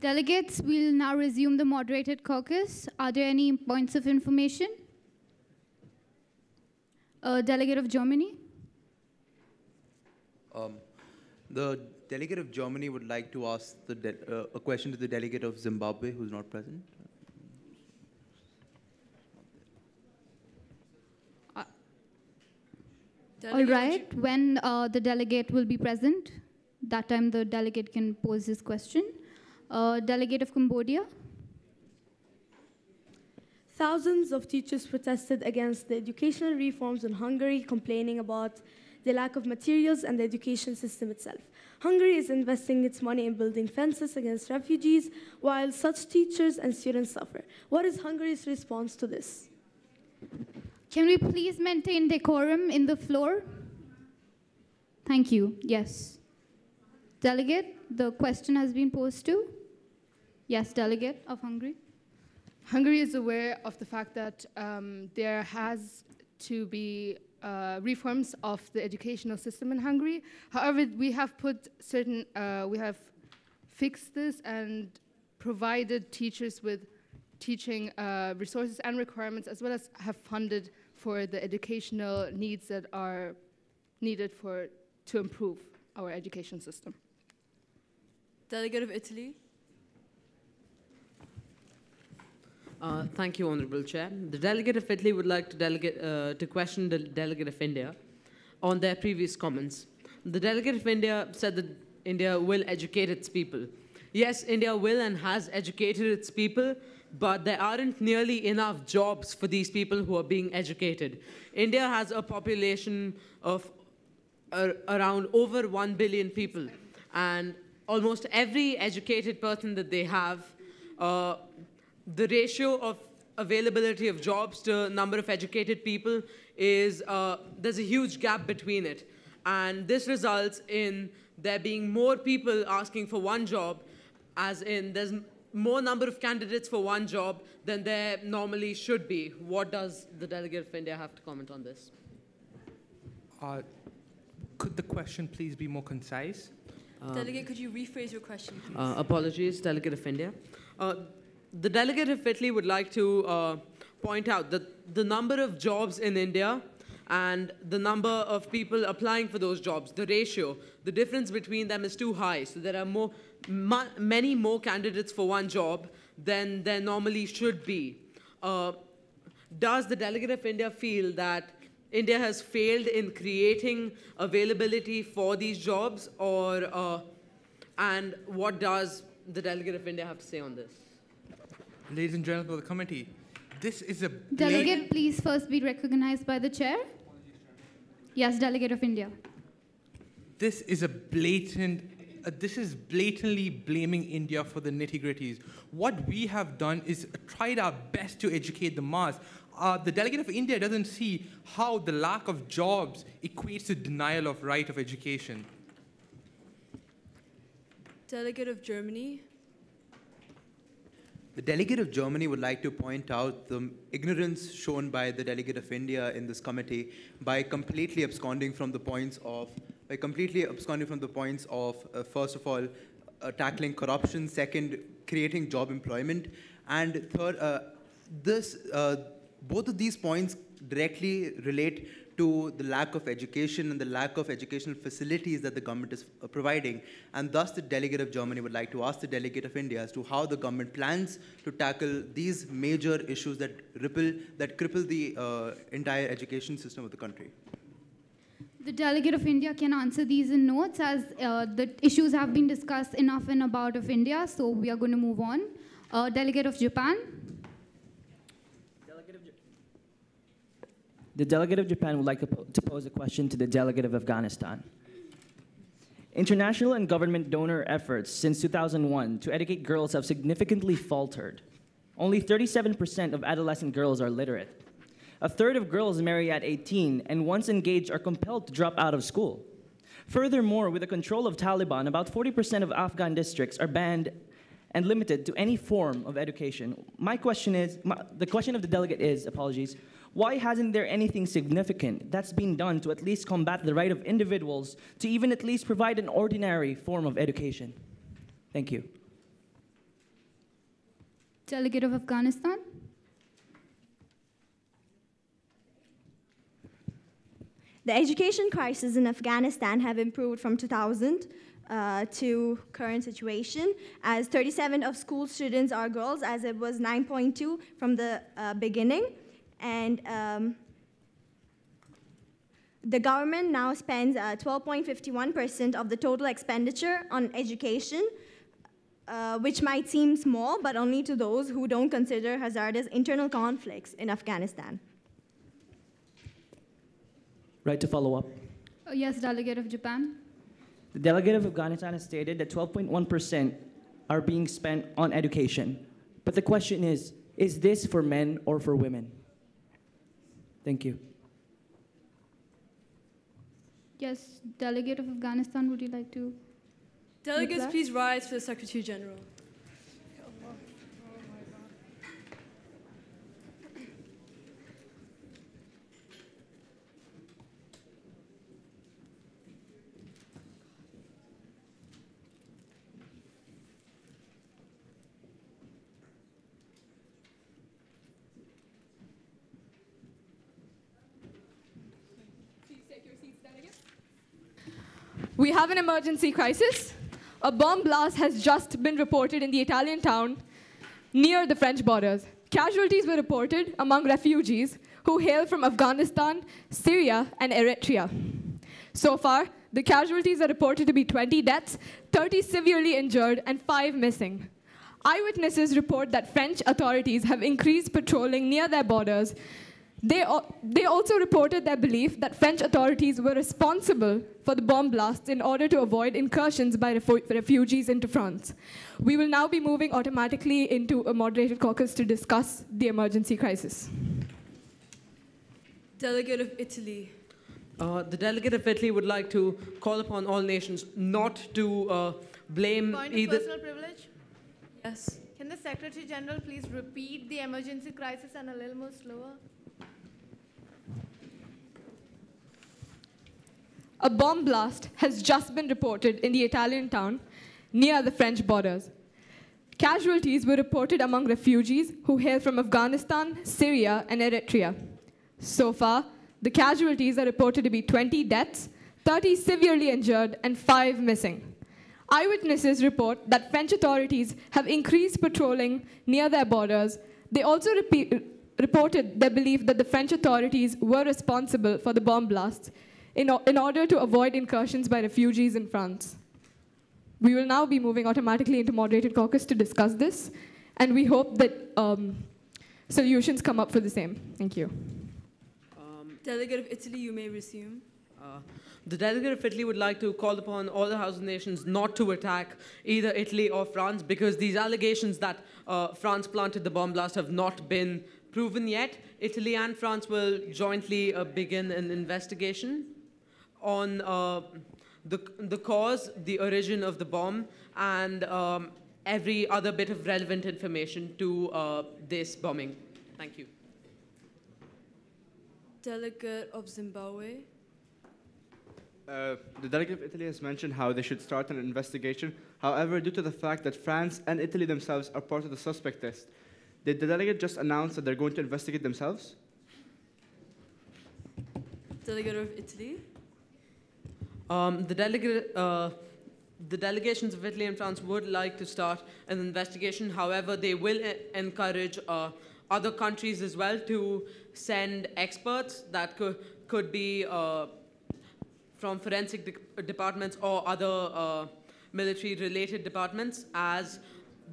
Delegates, we'll now resume the moderated caucus. Are there any points of information? Uh, delegate of Germany. Um, the delegate of Germany would like to ask the de- uh, a question to the delegate of Zimbabwe, who's not present. All Delegate of when uh, the delegate will be present, that time the delegate can pose his question. Uh, delegate of Cambodia. Thousands of teachers protested against the educational reforms in Hungary, complaining about the lack of materials and the education system itself. Hungary is investing its money in building fences against refugees, while such teachers and students suffer. What is Hungary's response to this? Can we please maintain decorum in the floor? Thank you. Yes. Delegate, the question has been posed to. Yes, delegate of Hungary. Hungary is aware of the fact that um, there has to be uh, reforms of the educational system in Hungary. However, we have put certain, uh, we have fixed this and provided teachers with teaching uh, resources and requirements, as well as have funded for the educational needs that are needed for to improve our education system. Delegate of Italy. Uh, thank you, Honorable Chair. The delegate of Italy would like to, delegate, uh, to question the delegate of India on their previous comments. The delegate of India said that India will educate its people. Yes, India will and has educated its people, but there aren't nearly enough jobs for these people who are being educated. India has a population of uh, around over 1 billion people, and almost every educated person that they have uh, the ratio of availability of jobs to number of educated people is uh, there's a huge gap between it and this results in there being more people asking for one job as in there's more number of candidates for one job than there normally should be what does the delegate of india have to comment on this Uh, could the question please be more concise? Um, Delegate, could you rephrase your question, please? Uh, apologies, Delegate of India. Uh, the Delegate of Italy would like to uh, point out that the number of jobs in India and the number of people applying for those jobs, the ratio, the difference between them is too high. So there are more, ma- many more candidates for one job than there normally should be. Uh, does the Delegate of India feel that India has failed in creating availability for these jobs, or uh, and what does the Delegate of India have to say on this? Ladies and gentlemen of the committee, this is a Delegate, please first be recognized by the chair. Yes, delegate of India. this is a blatant uh, this is blatantly blaming India for the nitty gritties. What we have done is tried our best to educate the mass. Uh, the delegate of India doesn't see how the lack of jobs equates to denial of right of education. Delegate of Germany. The delegate of Germany would like to point out the ignorance shown by the delegate of India in this committee by completely absconding from the points of, by completely absconding from the points of, uh, first of all, uh, tackling corruption, second, creating job employment, and third, uh, this, uh, both of these points directly relate to the lack of education and the lack of educational facilities that the government is uh, providing. And thus, the delegate of Germany would like to ask the delegate of India as to how the government plans to tackle these major issues that ripple, that cripple the uh, entire education system of the country. The delegate of India can answer these in notes as uh, the issues have been discussed enough and about of India, so we are going to move on. Uh, delegate of Japan. The delegate of Japan would like to, po- to pose a question to the delegate of Afghanistan. International and government donor efforts since 2001 to educate girls have significantly faltered. Only 37% of adolescent girls are literate. A third of girls marry at 18 and once engaged are compelled to drop out of school. Furthermore, with the control of Taliban, about 40% of Afghan districts are banned and limited to any form of education. My question is, my, the question of the delegate is, apologies, why hasn't there anything significant that's been done to at least combat the right of individuals to even at least provide an ordinary form of education? Thank you. Delegate of Afghanistan. The education crisis in Afghanistan have improved from 2000 uh, to current situation, as 37 of school students are girls, as it was 9.2 from the uh, beginning, and um, the government now spends 12.51% of the total expenditure on education, uh, which might seem small, but only to those who don't consider hazardous internal conflicts in Afghanistan. Right to follow up. Uh, yes, Delegate of Japan. The delegate of Afghanistan has stated that 12.1% are being spent on education. But the question is is this for men or for women? Thank you. Yes, Delegate of Afghanistan, would you like to? Delegates, Reply? please rise for the Secretary General. We have an emergency crisis. A bomb blast has just been reported in the Italian town near the French borders. Casualties were reported among refugees who hail from Afghanistan, Syria, and Eritrea. So far, the casualties are reported to be 20 deaths, 30 severely injured, and 5 missing. Eyewitnesses report that French authorities have increased patrolling near their borders. They, they also reported their belief that French authorities were responsible for the bomb blasts in order to avoid incursions by refu- refugees into France. We will now be moving automatically into a moderated caucus to discuss the emergency crisis. Delegate of Italy. Uh, the delegate of Italy would like to call upon all nations not to uh, blame Point of either. personal privilege? Yes. Can the Secretary General please repeat the emergency crisis and a little more slower? A bomb blast has just been reported in the Italian town near the French borders. Casualties were reported among refugees who hail from Afghanistan, Syria, and Eritrea. So far, the casualties are reported to be 20 deaths, 30 severely injured, and 5 missing. Eyewitnesses report that French authorities have increased patrolling near their borders. They also repeat, reported their belief that the French authorities were responsible for the bomb blasts in, o- in order to avoid incursions by refugees in France. We will now be moving automatically into moderated caucus to discuss this, and we hope that um, solutions come up for the same. Thank you. Delegate of Italy, you may resume. Uh, the delegate of Italy would like to call upon all the House of Nations not to attack either Italy or France because these allegations that uh, France planted the bomb blast have not been proven yet. Italy and France will jointly uh, begin an investigation on uh, the, the cause, the origin of the bomb, and um, every other bit of relevant information to uh, this bombing. Thank you. Delegate of Zimbabwe. Uh, the delegate of Italy has mentioned how they should start an investigation. However, due to the fact that France and Italy themselves are part of the suspect list, did the delegate just announce that they're going to investigate themselves? Delegate of Italy. Um, the, delegate, uh, the delegations of Italy and France would like to start an investigation. However, they will encourage uh, other countries as well to send experts that could, could be uh, from forensic de- departments or other uh, military related departments, as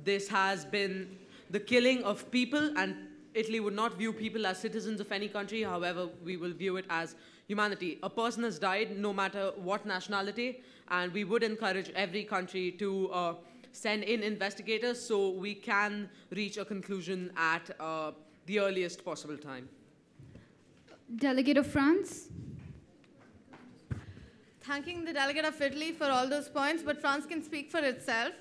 this has been the killing of people, and Italy would not view people as citizens of any country. However, we will view it as humanity. A person has died, no matter what nationality, and we would encourage every country to uh, send in investigators so we can reach a conclusion at uh, the earliest possible time. Delegate of France. Thanking the delegate of Italy for all those points, but France can speak for itself.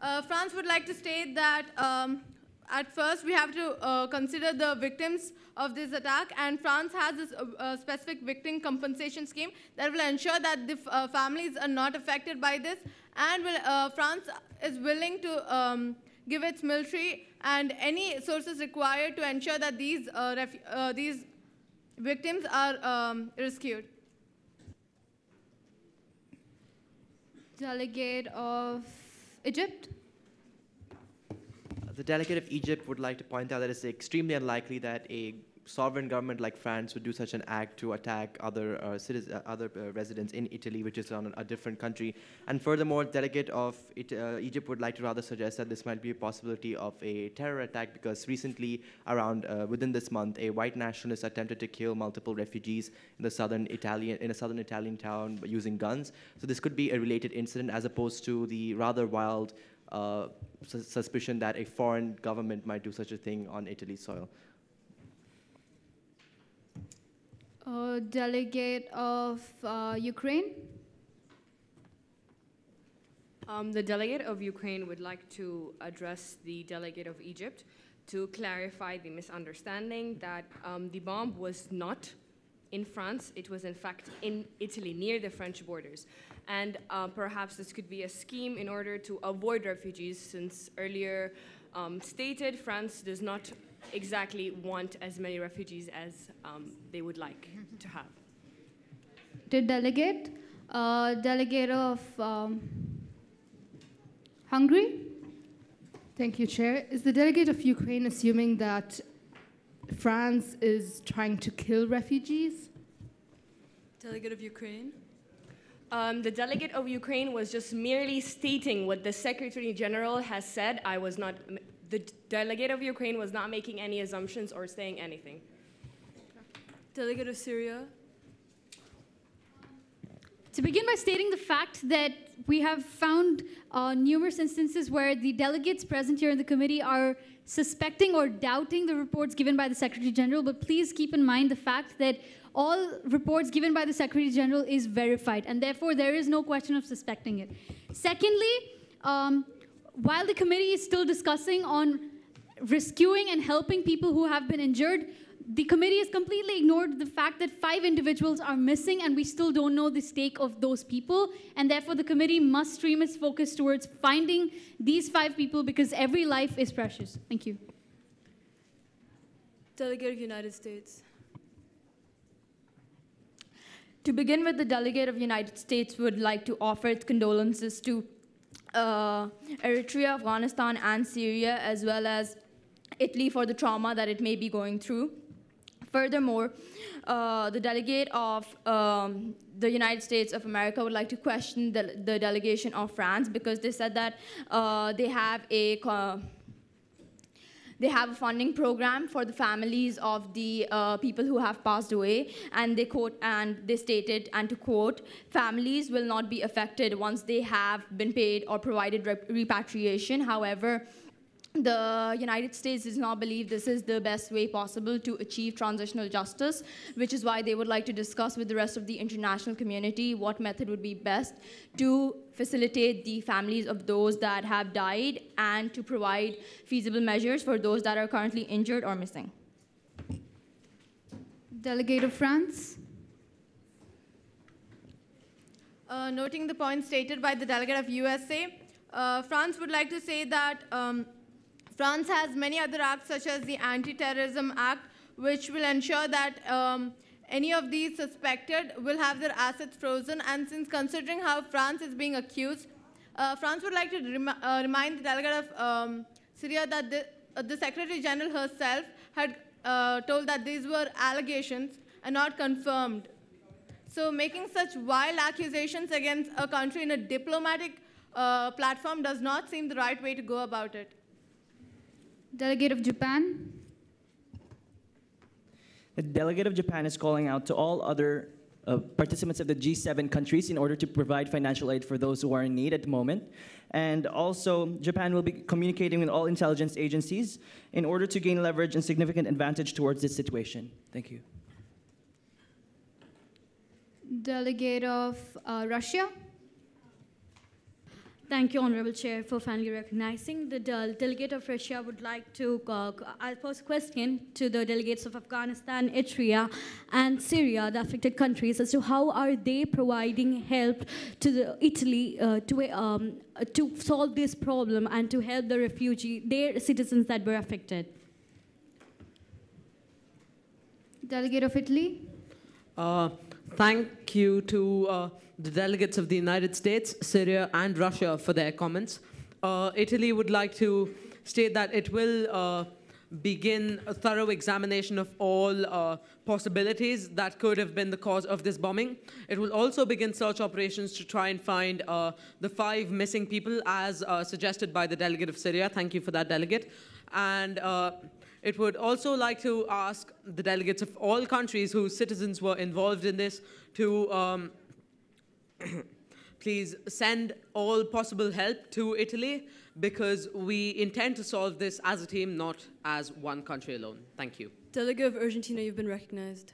Uh, France would like to state that um, at first we have to uh, consider the victims of this attack, and France has this uh, uh, specific victim compensation scheme that will ensure that the uh, families are not affected by this, and will, uh, France is willing to um, give its military and any sources required to ensure that these, uh, these victims are um, rescued. Delegate of Egypt. The delegate of Egypt would like to point out that it's extremely unlikely that a sovereign government like France would do such an act to attack other uh, citizens, uh, other uh, residents in Italy, which is on a different country. And furthermore, the delegate of it, uh, Egypt would like to rather suggest that this might be a possibility of a terror attack because recently, around uh, within this month, a white nationalist attempted to kill multiple refugees in the southern Italian in a southern Italian town using guns. So this could be a related incident as opposed to the rather wild. Uh, su suspicion that a foreign government might do such a thing on Italy's soil. Uh, delegate of uh, Ukraine. Um, the delegate of Ukraine would like to address the delegate of Egypt to clarify the misunderstanding that um, the bomb was not in France, it was in fact in Italy, near the French borders. And uh, perhaps this could be a scheme in order to avoid refugees, since earlier um, stated, France does not exactly want as many refugees as um, they would like to have. Did delegate, uh, delegate of um, Hungary. Thank you, Chair. Is the delegate of Ukraine assuming that France is trying to kill refugees? Delegate of Ukraine. Um, the delegate of Ukraine was just merely stating what the Secretary General has said. I was not the delegate of Ukraine was not making any assumptions or saying anything. Delegate of Syria. To begin by stating the fact that we have found uh, numerous instances where the delegates present here in the committee are suspecting or doubting the reports given by the Secretary General, but please keep in mind the fact that all reports given by the Secretary General is verified, and therefore there is no question of suspecting it. Secondly, um, while the committee is still discussing on rescuing and helping people who have been injured, the committee has completely ignored the fact that five individuals are missing and we still don't know the stake of those people. And therefore, the committee must stream its focus towards finding these five people because every life is precious. Thank you. Delegate of United States. To begin with, the delegate of United States would like to offer its condolences to uh, Eritrea, Afghanistan, and Syria, as well as Italy for the trauma that it may be going through. Furthermore, uh, the delegate of um, the United States of America would like to question the, the delegation of France because they said that uh, they have a they have a funding program for the families of the uh, people who have passed away, and they quote and they stated, and to quote, families will not be affected once they have been paid or provided repatriation. However, the United States does not believe this is the best way possible to achieve transitional justice, which is why they would like to discuss with the rest of the international community what method would be best to facilitate the families of those that have died and to provide feasible measures for those that are currently injured or missing. Delegate of France. Uh, noting the point stated by the delegate of USA, uh, France would like to say that um, France has many other acts, such as the Anti-Terrorism Act, which will ensure that um, any of these suspected will have their assets frozen. And since considering how France is being accused, uh, France would like to rem uh, remind the delegate of um, Syria that the, uh, the, Secretary General herself had uh, told that these were allegations and not confirmed. So making such wild accusations against a country in a diplomatic uh, platform does not seem the right way to go about it. Delegate of Japan. The delegate of Japan is calling out to all other uh, participants of the G7 countries in order to provide financial aid for those who are in need at the moment. And also, Japan will be communicating with all intelligence agencies in order to gain leverage and significant advantage towards this situation. Thank you. Delegate of uh, Russia. Thank you, Honorable Chair, for finally recognizing. The del- delegate of Russia would like to uh, pose a question to the delegates of Afghanistan, Eritrea, and Syria, the affected countries, as to how are they providing help to the Italy uh, to um, uh, to solve this problem and to help the refugee, their citizens that were affected. Delegate of Italy. Uh, thank you to uh, the delegates of the United States, Syria, and Russia for their comments. Uh, Italy would like to state that it will uh, begin a thorough examination of all uh, possibilities that could have been the cause of this bombing. It will also begin search operations to try and find uh, the five missing people as uh, suggested by the delegate of Syria. Thank you for that, delegate. And uh, it would also like to ask the delegates of all countries whose citizens were involved in this to um, please send all possible help to Italy because we intend to solve this as a team, not as one country alone. Thank you. Delegate of Argentina, you've been recognized.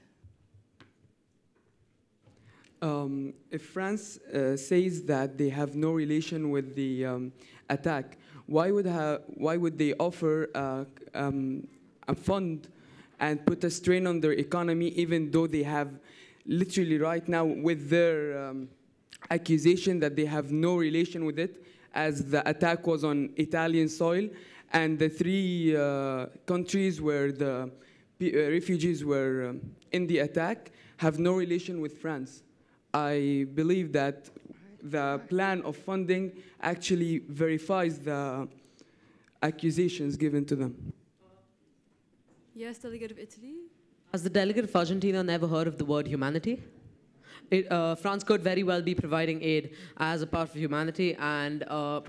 Um, if France uh, says that they have no relation with the um, attack, why would, why would they offer uh, um, a fund and put a strain on their economy, even though they have literally right now with their um, accusation that they have no relation with it, as the attack was on Italian soil, and the three uh, countries where the uh, refugees were um, in the attack have no relation with France. I believe that the plan of funding actually verifies the accusations given to them. Yes, delegate of Italy. Has the delegate of Argentina never heard of the word humanity? It, uh, France could very well be providing aid as a part of humanity, and uh,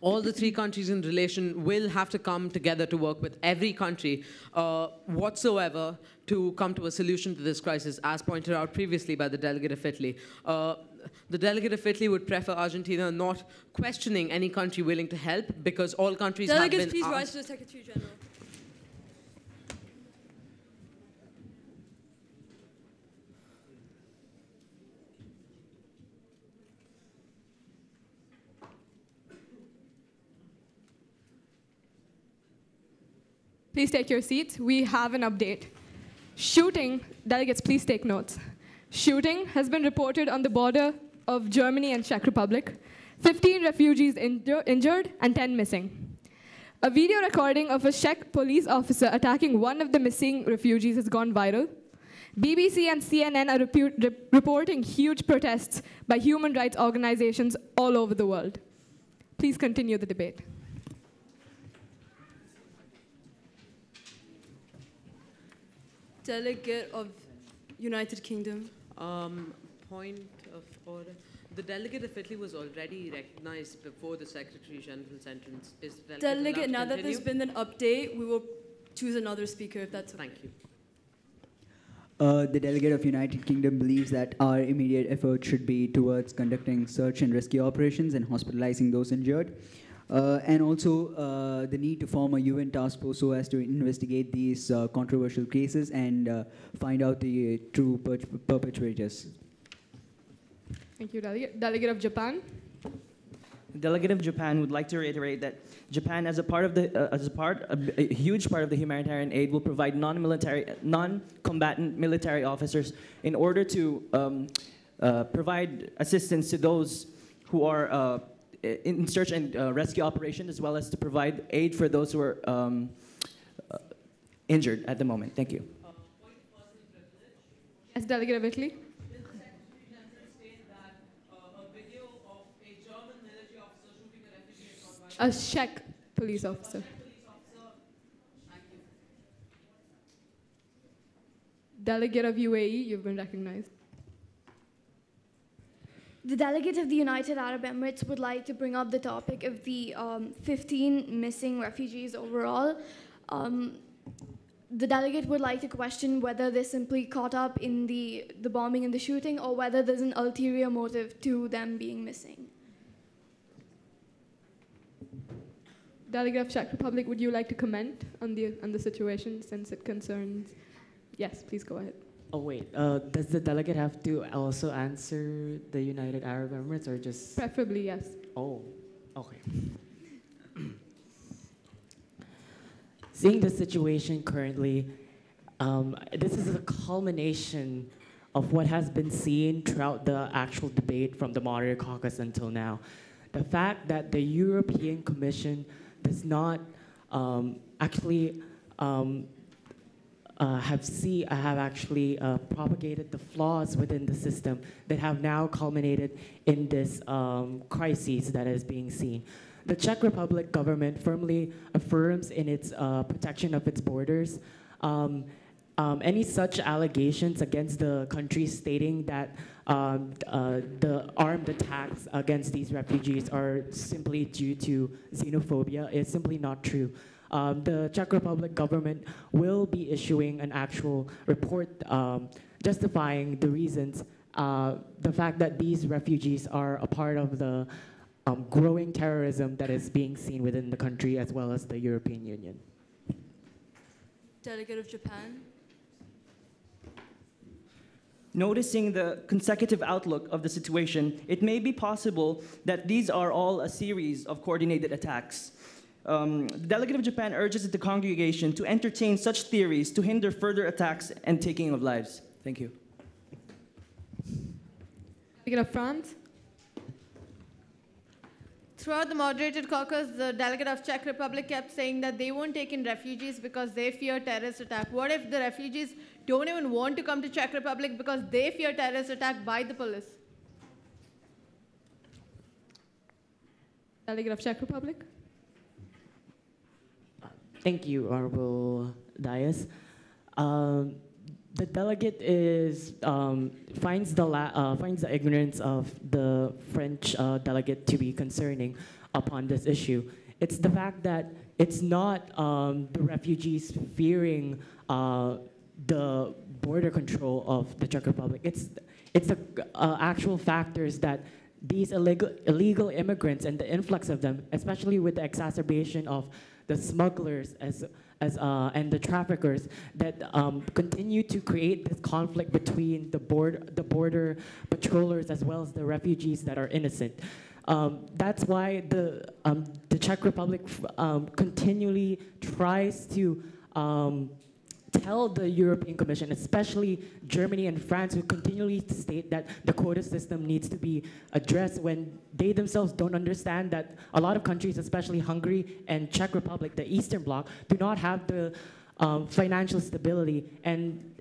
all the three countries in relation will have to come together to work with every country uh, whatsoever to come to a solution to this crisis, as pointed out previously by the delegate of Italy. Uh, the delegate of Italy would prefer Argentina not questioning any country willing to help because all countries Delegates, have been please asked rise to the Secretary General. Please take your seats. We have an update. Shooting, delegates, please take notes. Shooting has been reported on the border of Germany and Czech Republic. 15 refugees inju injured and 10 missing. A video recording of a Czech police officer attacking one of the missing refugees has gone viral. BBC and CNN are re reporting huge protests by human rights organizations all over the world. Please continue the debate. Delegate of United Kingdom. Um, point of order. The delegate of Italy was already recognized before the Secretary General's entrance. Is the delegate, Delegate, now that there's been an update, we will choose another speaker if that's okay. Thank you. Uh, the delegate of United Kingdom believes that our immediate effort should be towards conducting search and rescue operations and hospitalizing those injured. Uh, and also uh, the need to form a UN task force so as to investigate these uh, controversial cases and uh, find out the true per perpetrators. Thank you, delegate. Delegate of Japan. Delegate of Japan would like to reiterate that Japan, as a part of the, uh, as a part, a, a huge part of the humanitarian aid, will provide non-military, non-combatant military officers in order to um, uh, provide assistance to those who are uh, in search and uh, rescue operations, as well as to provide aid for those who are um, uh, injured at the moment. Thank you. As delegate of Italy. A Czech police officer. Delegate of UAE, you've been recognized. The delegate of the United Arab Emirates would like to bring up the topic of the um, 15 missing refugees overall. Um, the delegate would like to question whether they're simply caught up in the, the bombing and the shooting or whether there's an ulterior motive to them being missing. Delegate of Czech Republic, would you like to comment on the, on the situation since it concerns? Yes, please go ahead. Oh wait, uh, does the delegate have to also answer the United Arab Emirates or just? Preferably, yes. Oh, okay. Seeing the situation currently, um, this is a culmination of what has been seen throughout the actual debate from the Moderate Caucus until now. The fact that the European Commission does not um, actually um, uh, have see uh, have actually uh, propagated the flaws within the system that have now culminated in this um, crisis that is being seen. The Czech Republic government firmly affirms in its uh, protection of its borders. Um, um, any such allegations against the country stating that um, uh, the armed attacks against these refugees are simply due to xenophobia is simply not true. Um, the Czech Republic government will be issuing an actual report um, justifying the reasons, uh, the fact that these refugees are a part of the um, growing terrorism that is being seen within the country as well as the European Union. Delegate of Japan. Noticing the consecutive outlook of the situation, it may be possible that these are all a series of coordinated attacks. Um, the delegate of Japan urges the congregation to entertain such theories to hinder further attacks and taking of lives. Thank you. Delegate of France. Throughout the moderated caucus, the delegate of Czech Republic kept saying that they won't take in refugees because they fear terrorist attack. What if the refugees don't even want to come to Czech Republic because they fear terrorist attack by the police? Delegate of Czech Republic. Thank you, Honorable Dias. Um, the delegate is um, finds the uh, finds the ignorance of the French uh, delegate to be concerning upon this issue. It's the fact that it's not um, the refugees fearing uh, the border control of the Czech Republic. It's it's the uh, actual factors that these illegal illegal immigrants and the influx of them, especially with the exacerbation of the smugglers as as, uh, and the traffickers that um, continue to create this conflict between the, board, the border patrollers as well as the refugees that are innocent. Um, that's why the, um, the Czech Republic um, continually tries to um, tell the European Commission, especially Germany and France, who continually state that the quota system needs to be addressed when they themselves don't understand that a lot of countries, especially Hungary and Czech Republic, the Eastern Bloc, do not have the um, financial stability and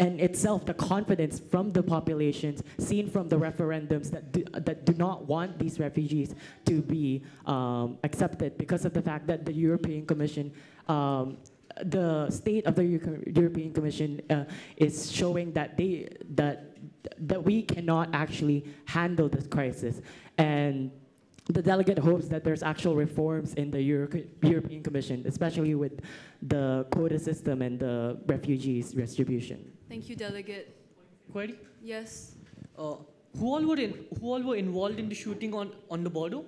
and itself the confidence from the populations seen from the referendums that do, that do not want these refugees to be um, accepted because of the fact that the European Commission um, the state of the European Commission uh, is showing that they that that we cannot actually handle this crisis, and the delegate hopes that there's actual reforms in the Euro European Commission, especially with the quota system and the refugees distribution. Thank you, delegate. Query? Yes. Uh, who all were in, who all were involved in the shooting on, on the border?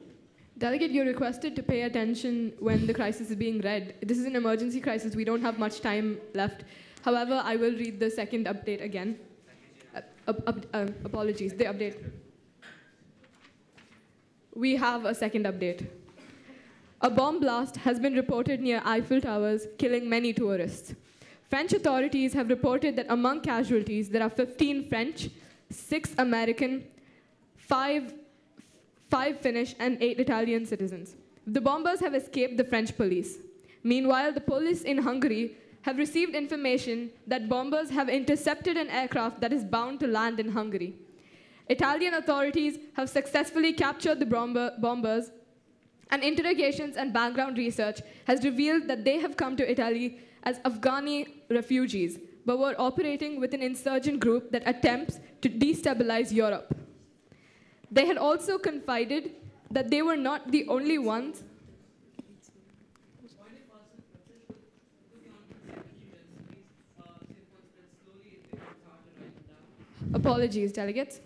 Delegate, you're requested to pay attention when the crisis is being read. This is an emergency crisis. We don't have much time left. However, I will read the second update again. Uh, uh, uh, apologies, the update. We have a second update. A bomb blast has been reported near Eiffel Towers, killing many tourists. French authorities have reported that among casualties, there are 15 French, 6 American, 5, five Finnish, and 8 Italian citizens. The bombers have escaped the French police. Meanwhile, the police in Hungary have received information that bombers have intercepted an aircraft that is bound to land in Hungary. Italian authorities have successfully captured the bomber bombers, and interrogations and background research has revealed that they have come to Italy as Afghani refugees, but were operating with an insurgent group that attempts to destabilize Europe. They had also confided that they were not the only ones Apologies, delegates.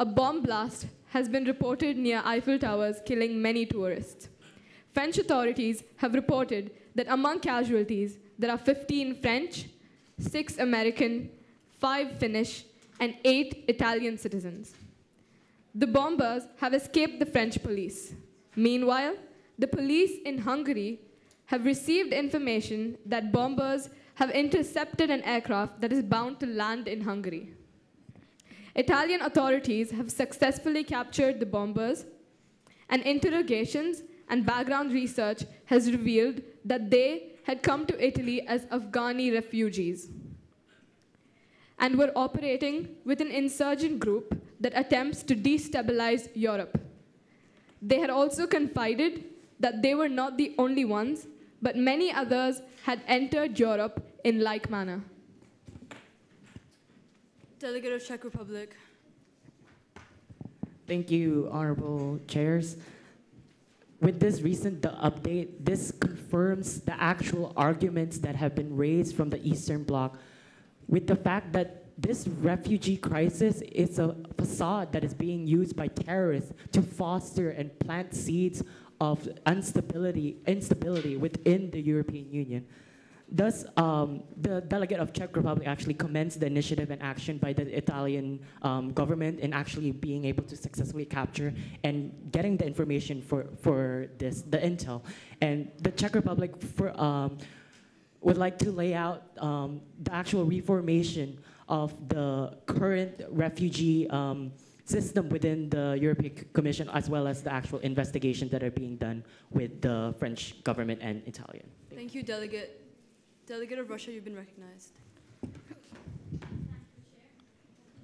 A bomb blast has been reported near Eiffel Towers, killing many tourists. French authorities have reported that among casualties, there are 15 French, 6 American, five Finnish, and eight Italian citizens. The bombers have escaped the French police. Meanwhile, the police in Hungary have received information that bombers have intercepted an aircraft that is bound to land in Hungary. Italian authorities have successfully captured the bombers, and interrogations and background research has revealed that they had come to Italy as Afghani refugees and were operating with an insurgent group that attempts to destabilize Europe. They had also confided that they were not the only ones, but many others had entered Europe in like manner. Delegate of Czech Republic. Thank you, honorable chairs. With this recent update, this confirms the actual arguments that have been raised from the Eastern Bloc with the fact that this refugee crisis is a facade that is being used by terrorists to foster and plant seeds of instability, instability within the European Union. Thus, um, the delegate of Czech Republic actually commends the initiative and action by the Italian um, government in actually being able to successfully capture and getting the information for, for this, the intel. And the Czech Republic for, um, would like to lay out um, the actual reformation of the current refugee um, system within the European Commission, as well as the actual investigations that are being done with the French government and Italian. Thank you, Delegate. Delegate of Russia, you've been recognized.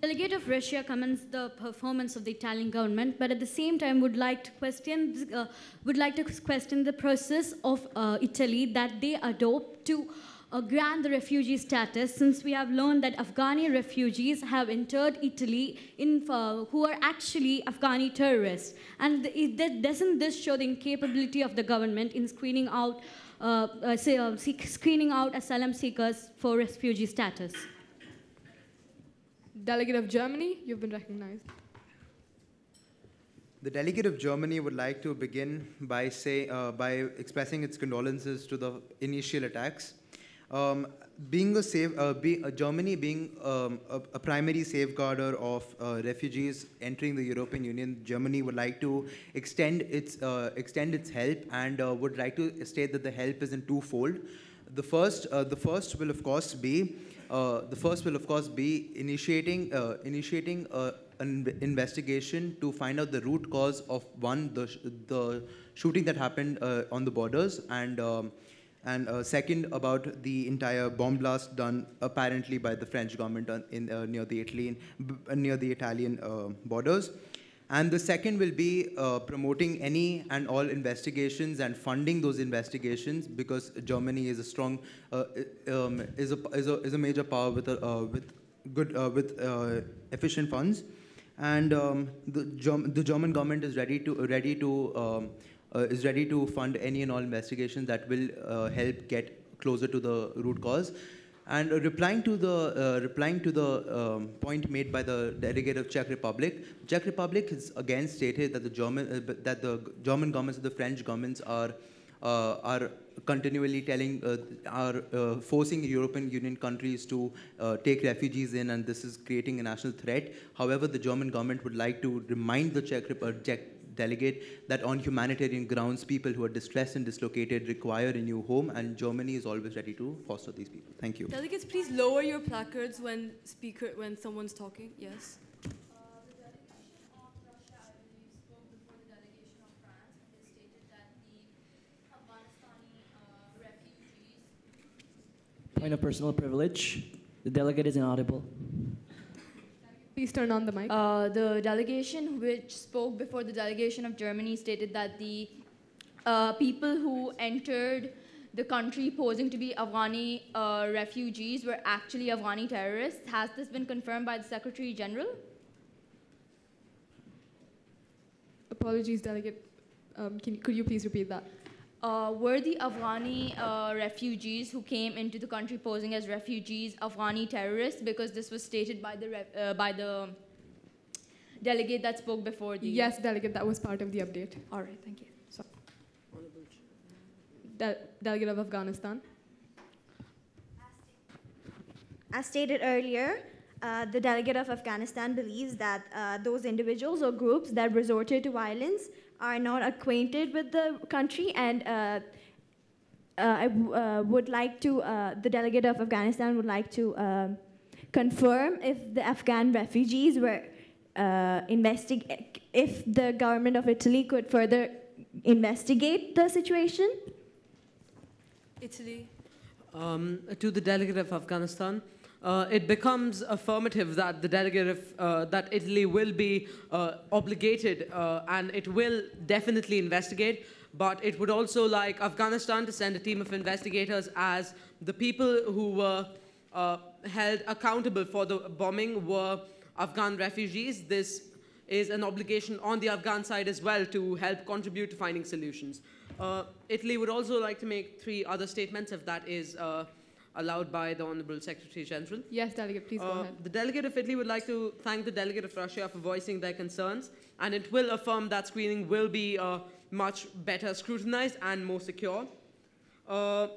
Delegate of Russia commends the performance of the Italian government, but at the same time would like to question uh, would like to question the process of uh, Italy that they adopt to uh, grant the refugee status, since we have learned that Afghani refugees have entered Italy in uh, who are actually Afghani terrorists, and it, doesn't this show the incapability of the government in screening out uh, uh, say, uh, screening out asylum seekers for refugee status? Delegate of Germany, you've been recognized. The delegate of Germany would like to begin by say uh, by expressing its condolences to the initial attacks. Um, being a save, uh, be, uh, Germany being um, a, a, primary safeguarder of uh, refugees entering the European Union, Germany would like to extend its uh, extend its help and uh, would like to state that the help is in twofold. The first, the first will of course be the first will of course be initiating initiating an investigation to find out the root cause of one the sh the shooting that happened uh, on the borders and um, and uh, second about the entire bomb blast done apparently by the French government in uh, near the Italian near the Italian uh, borders. And the second will be uh, promoting any and all investigations and funding those investigations because Germany is a strong, uh, um, is, a, is, a, is a major power with, a, uh, with good, with efficient funds. And um, the, Germ the German government is ready to, ready to um, uh, is ready to fund any and all investigations that will uh, help get closer to the root cause. And uh, replying to the uh, replying to the um, point made by the delegate of Czech Republic, Czech Republic has again stated that the German uh, that the German governments and the French governments are uh, are continually telling are forcing European Union countries to take refugees in, and this is creating a national threat. However, the German government would like to remind the Czech, Czech delegate that on humanitarian grounds, people who are distressed and dislocated require a new home, and Germany is always ready to foster these people. Thank you. Delegates, please lower your placards when speaker when someone's talking. Yes. Point of personal privilege. The delegate is inaudible. Please turn on the mic. Uh, the delegation which spoke before the delegation of Germany stated that the uh, people who entered the country posing to be Afghani uh, refugees were actually Afghani terrorists. Has this been confirmed by the Secretary General? Apologies, Delegate. Um, can, could you please repeat that? Uh, were the Afghani uh, refugees who came into the country posing as refugees Afghani terrorists? Because this was stated by the uh, by the delegate that spoke before the. Yes, delegate. That was part of the update. All right. Thank you. So. De delegate of Afghanistan. As stated earlier, uh, the delegate of Afghanistan believes that uh, those individuals or groups that resorted to violence are not acquainted with the country and uh, uh, I w- uh, would like to, uh, the delegate of Afghanistan would like to um confirm if the Afghan refugees were uh, investig- if the government of Italy could further investigate the situation. Italy. Um, to the delegate of Afghanistan, uh, it becomes affirmative that the delegate uh, that Italy will be uh, obligated uh, and it will definitely investigate. But it would also like Afghanistan to send a team of investigators as the people who were uh, held accountable for the bombing were Afghan refugees. This is an obligation on the Afghan side as well to help contribute to finding solutions. Uh, Italy would also like to make three other statements if that is allowed by the Honorable Secretary General. Yes, delegate, please go Uh, ahead. The delegate of Italy would like to thank the delegate of Russia for voicing their concerns, and it will affirm that screening will be uh, much better scrutinized and more secure. Uh,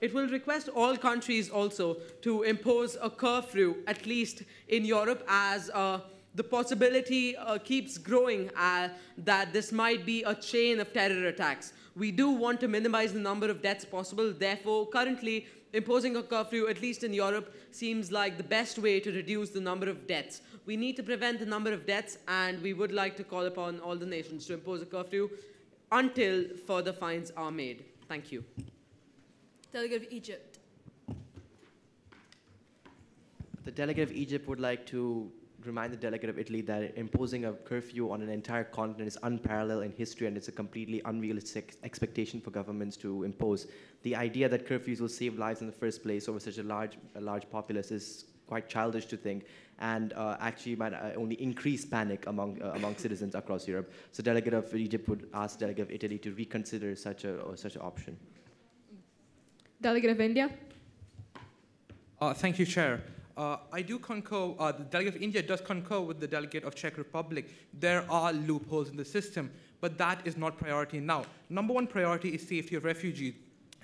it will request all countries also to impose a curfew, at least in Europe, as uh, the possibility uh, keeps growing uh, that this might be a chain of terror attacks. We do want to minimize the number of deaths possible. Therefore, currently, imposing a curfew, at least in Europe, seems like the best way to reduce the number of deaths. We need to prevent the number of deaths, and we would like to call upon all the nations to impose a curfew until further fines are made. Thank you. Delegate of Egypt. The delegate of Egypt would like to remind the delegate of Italy that imposing a curfew on an entire continent is unparalleled in history and it's a completely unrealistic expectation for governments to impose. The idea that curfews will save lives in the first place over such a large, a large populace is quite childish to think and uh, actually might uh, only increase panic among, uh, among citizens across Europe. So delegate of Egypt would ask delegate of Italy to reconsider such, a, or such an option. Delegate of India. Uh, thank you, Chair. Uh, I do concur, uh, the delegate of India does concur with the delegate of Czech Republic. There are loopholes in the system, but that is not priority now. Number one priority is safety of refugees.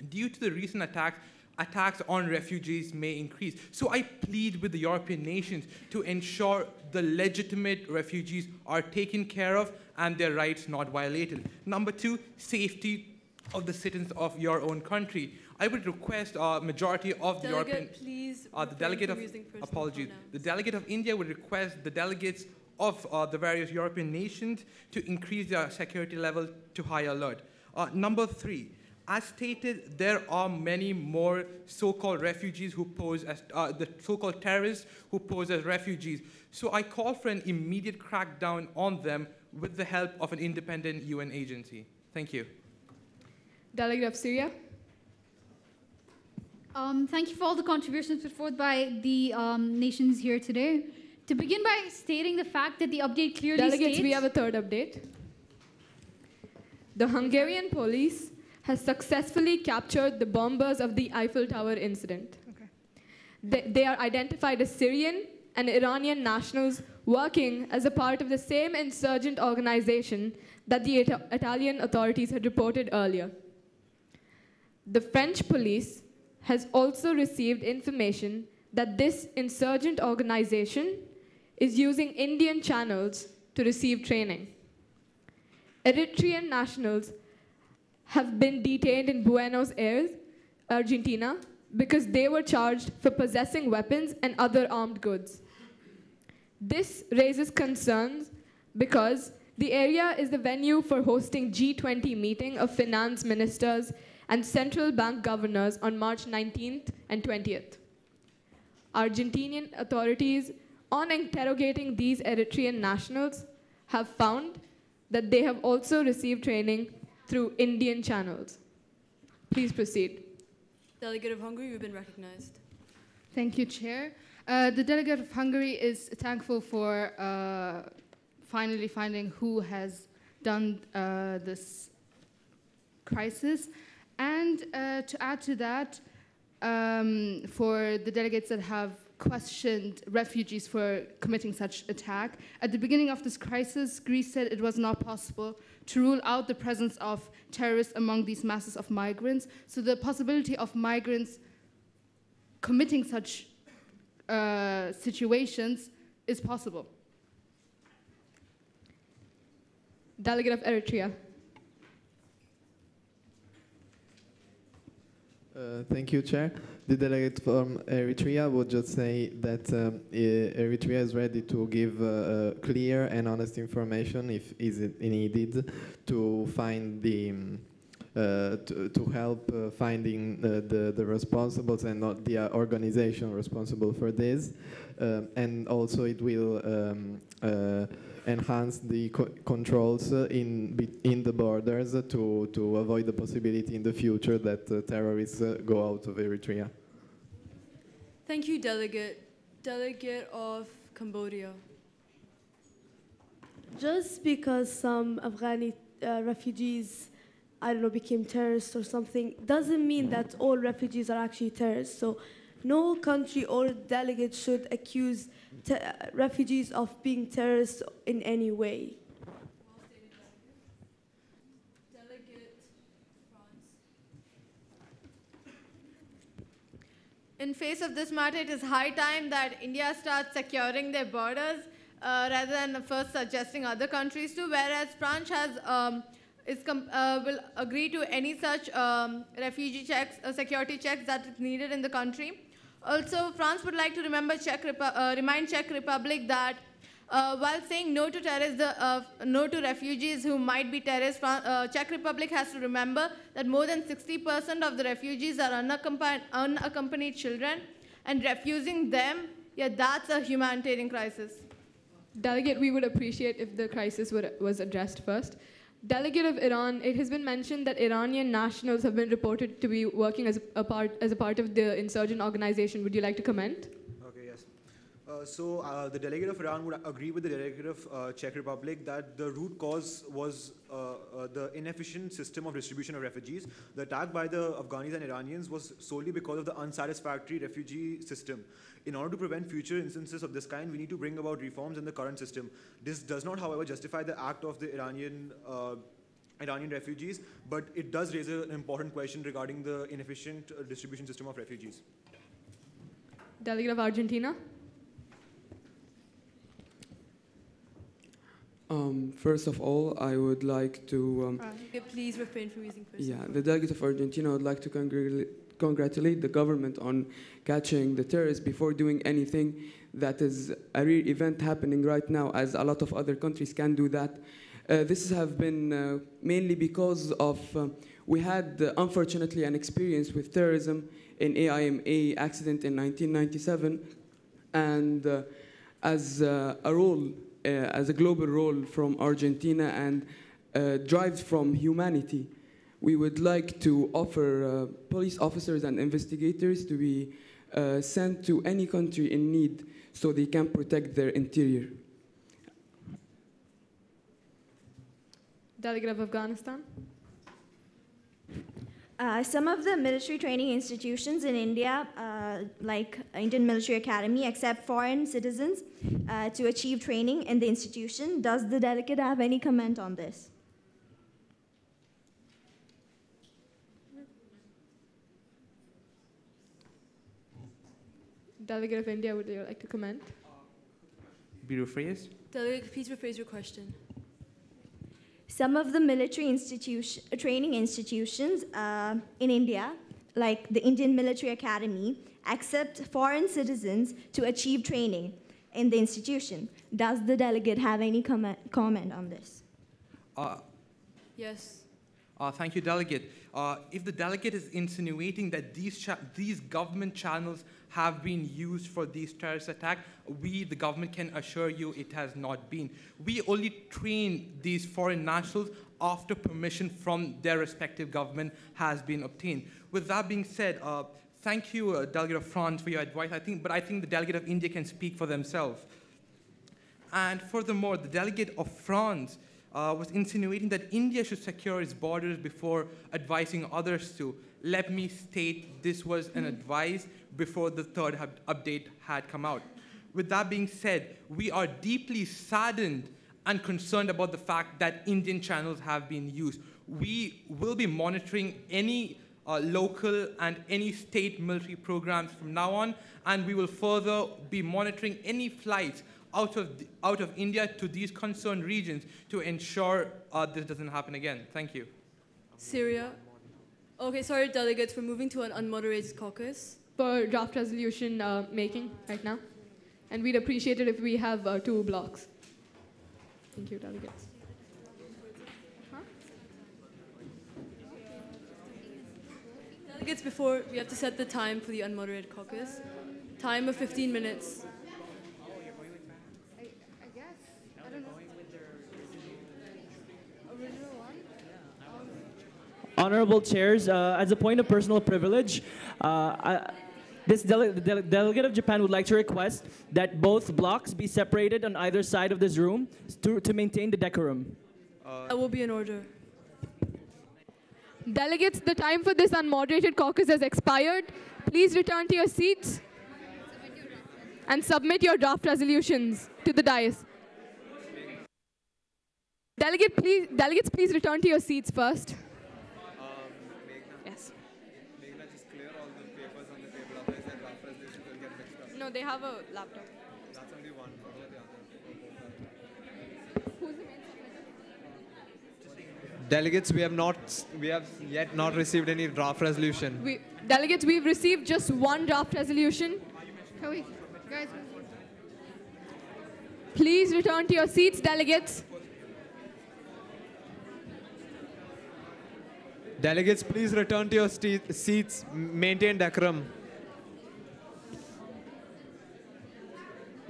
Due to the recent attacks, attacks on refugees may increase. So I plead with the European nations to ensure the legitimate refugees are taken care of and their rights not violated. Number two, safety of the citizens of your own country. I would request a majority of the Delegate, European... please Uh, the refrain delegate of using apologies. pronouns. The delegate of India would request the delegates of uh, the various European nations to increase their security level to high alert. Uh, number three, as stated, there are many more so-called refugees who pose as uh, the so-called terrorists who pose as refugees. So I call for an immediate crackdown on them with the help of an independent UN agency. Thank you. Delegate of Syria. Um, thank you for all the contributions put forth by the um, nations here today. To begin by stating the fact that the update clearly Delegates, states... we have a third update. The Hungarian police has successfully captured the bombers of the Eiffel Tower incident. They, they are identified as Syrian and Iranian nationals working as a part of the same insurgent organization that the Ita- Italian authorities had reported earlier. The French police has also received information that this insurgent organization is using Indian channels to receive training. Eritrean nationals have been detained in Buenos Aires, Argentina, because they were charged for possessing weapons and other armed goods. This raises concerns because the area is the venue for hosting G20 meeting of finance ministers and central bank governors on March 19th and 20th. Argentinian authorities, on interrogating these Eritrean nationals, have found that they have also received training through Indian channels. Please proceed. Delegate of Hungary, you've been recognized. Thank you, Chair. Uh, the delegate of Hungary is thankful for uh, finally finding who has done uh, this crisis. And uh, to add to that, um, for the delegates that have questioned refugees for committing such attack, at the beginning of this crisis, Greece said it was not possible to rule out the presence of terrorists among these masses of migrants. So the possibility of migrants committing such uh, situations is possible. Delegate of Eritrea. Uh, thank you, Chair. The delegate from Eritrea would just say that um, Eritrea is ready to give uh, uh, clear and honest information if is it needed to find the um, to, to help uh, finding uh, the, the responsibles and not the uh, organization responsible for this. Um, and also it will um, uh, enhance the co- controls uh, in, in the borders to, to avoid the possibility in the future that uh, terrorists uh, go out of Eritrea. Thank you, delegate. Delegate of Cambodia. Just because some Afghani uh, refugees, I don't know, became terrorists or something, doesn't mean that all refugees are actually terrorists. So, no country or delegate should accuse refugees of being terrorists in any way. In face of this matter, it is high time that India starts securing their borders uh, rather than first suggesting other countries to. Whereas France has um, is uh, will agree to any such um, refugee checks, uh, security checks that is needed in the country. Also, France would like to remember Czech Repu- uh, remind Czech Republic that uh, while saying no to terrorists, uh, no to refugees who might be terrorists, Fran- uh, Czech Republic has to remember that more than 60% of the refugees are unaccompanied, unaccompanied children, and refusing them, yeah, that's a humanitarian crisis. Delegate, we would appreciate if the crisis was addressed first. Delegate of Iran, it has been mentioned that Iranian nationals have been reported to be working as a part, as a part of the insurgent organization. Would you like to comment? Okay, yes. Uh, so uh, the delegate of Iran would agree with the delegate of uh, Czech Republic that the root cause was uh, uh, the inefficient system of distribution of refugees. The attack by the Afghanis and Iranians was solely because of the unsatisfactory refugee system. In order to prevent future instances of this kind, we need to bring about reforms in the current system. This does not, however, justify the act of the Iranian. Uh, Iranian refugees, but it does raise an important question regarding the inefficient uh, distribution system of refugees. Delegate of Argentina. Um, first of all, I would like to. Um, Okay, please refrain from using personal. Yeah, the delegate of Argentina would like to congratulate, congratulate the government on catching the terrorists before doing anything that is a real event happening right now, as a lot of other countries can do that. Uh, this have been uh, mainly because of uh, we had uh, unfortunately an experience with terrorism in AMIA accident in 1997, and uh, as uh, a role, as a global role from Argentina and drives from humanity, we would like to offer uh, police officers and investigators to be uh, sent to any country in need so they can protect their interior. Delegate of Afghanistan. Uh, some of the military training institutions in India, uh, like Indian Military Academy, accept foreign citizens uh, to achieve training in the institution. Does the delegate have any comment on this? Delegate of India, would you like to comment? Be rephrased. Delegate, please rephrase your question. Some of the military institution, training institutions uh, in India, like the Indian Military Academy, accept foreign citizens to achieve training in the institution. Does the delegate have any comment, comment on this? Uh, Yes. Uh, thank you, delegate. Uh, if the delegate is insinuating that these these government channels have been used for these terrorist attacks, we, the government, can assure you it has not been. We only train these foreign nationals after permission from their respective government has been obtained. With that being said, uh, thank you, uh, delegate of France, for your advice. I think, but I think the delegate of India can speak for themselves. And furthermore, the delegate of France uh, was insinuating that India should secure its borders before advising others to. Let me state this was an advice before the third update had come out. With that being said, we are deeply saddened and concerned about the fact that Indian channels have been used. We will be monitoring any uh, local and any state military programs from now on, and we will further be monitoring any flights out of, the, out of India to these concerned regions to ensure uh, this doesn't happen again. Thank you. Syria. Okay, sorry, delegates, we're moving to an unmoderated caucus. For draft resolution uh, making right now. And we'd appreciate it if we have uh, two blocks. Thank you, delegates. Delegates, before we have to set the time for the unmoderated caucus. Time of 15 minutes. Honorable chairs, uh, as a point of personal privilege, uh, I, this dele dele delegate of Japan would like to request that both blocks be separated on either side of this room to, to maintain the decorum. that will be in order. Delegates, the time for this unmoderated caucus has expired. Please return to your seats and submit your draft resolutions to the dais. Delegate, please, delegates, please return to your seats first. Yes. No, they have a laptop. Delegates, we have not, we have yet not received any draft resolution. We, delegates, we've received just one draft resolution. Can we, guys, Please return to your seats, delegates. Delegates, please return to your seats. Maintain decorum.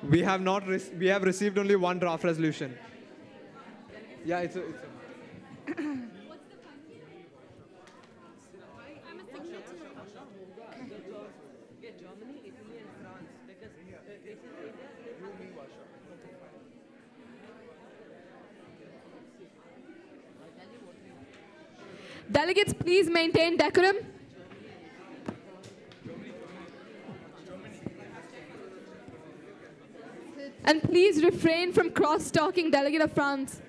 We have not. We have received only one draft resolution. Yeah, it's a, it's a Delegates, please maintain decorum. And please refrain from cross-talking Delegate of France.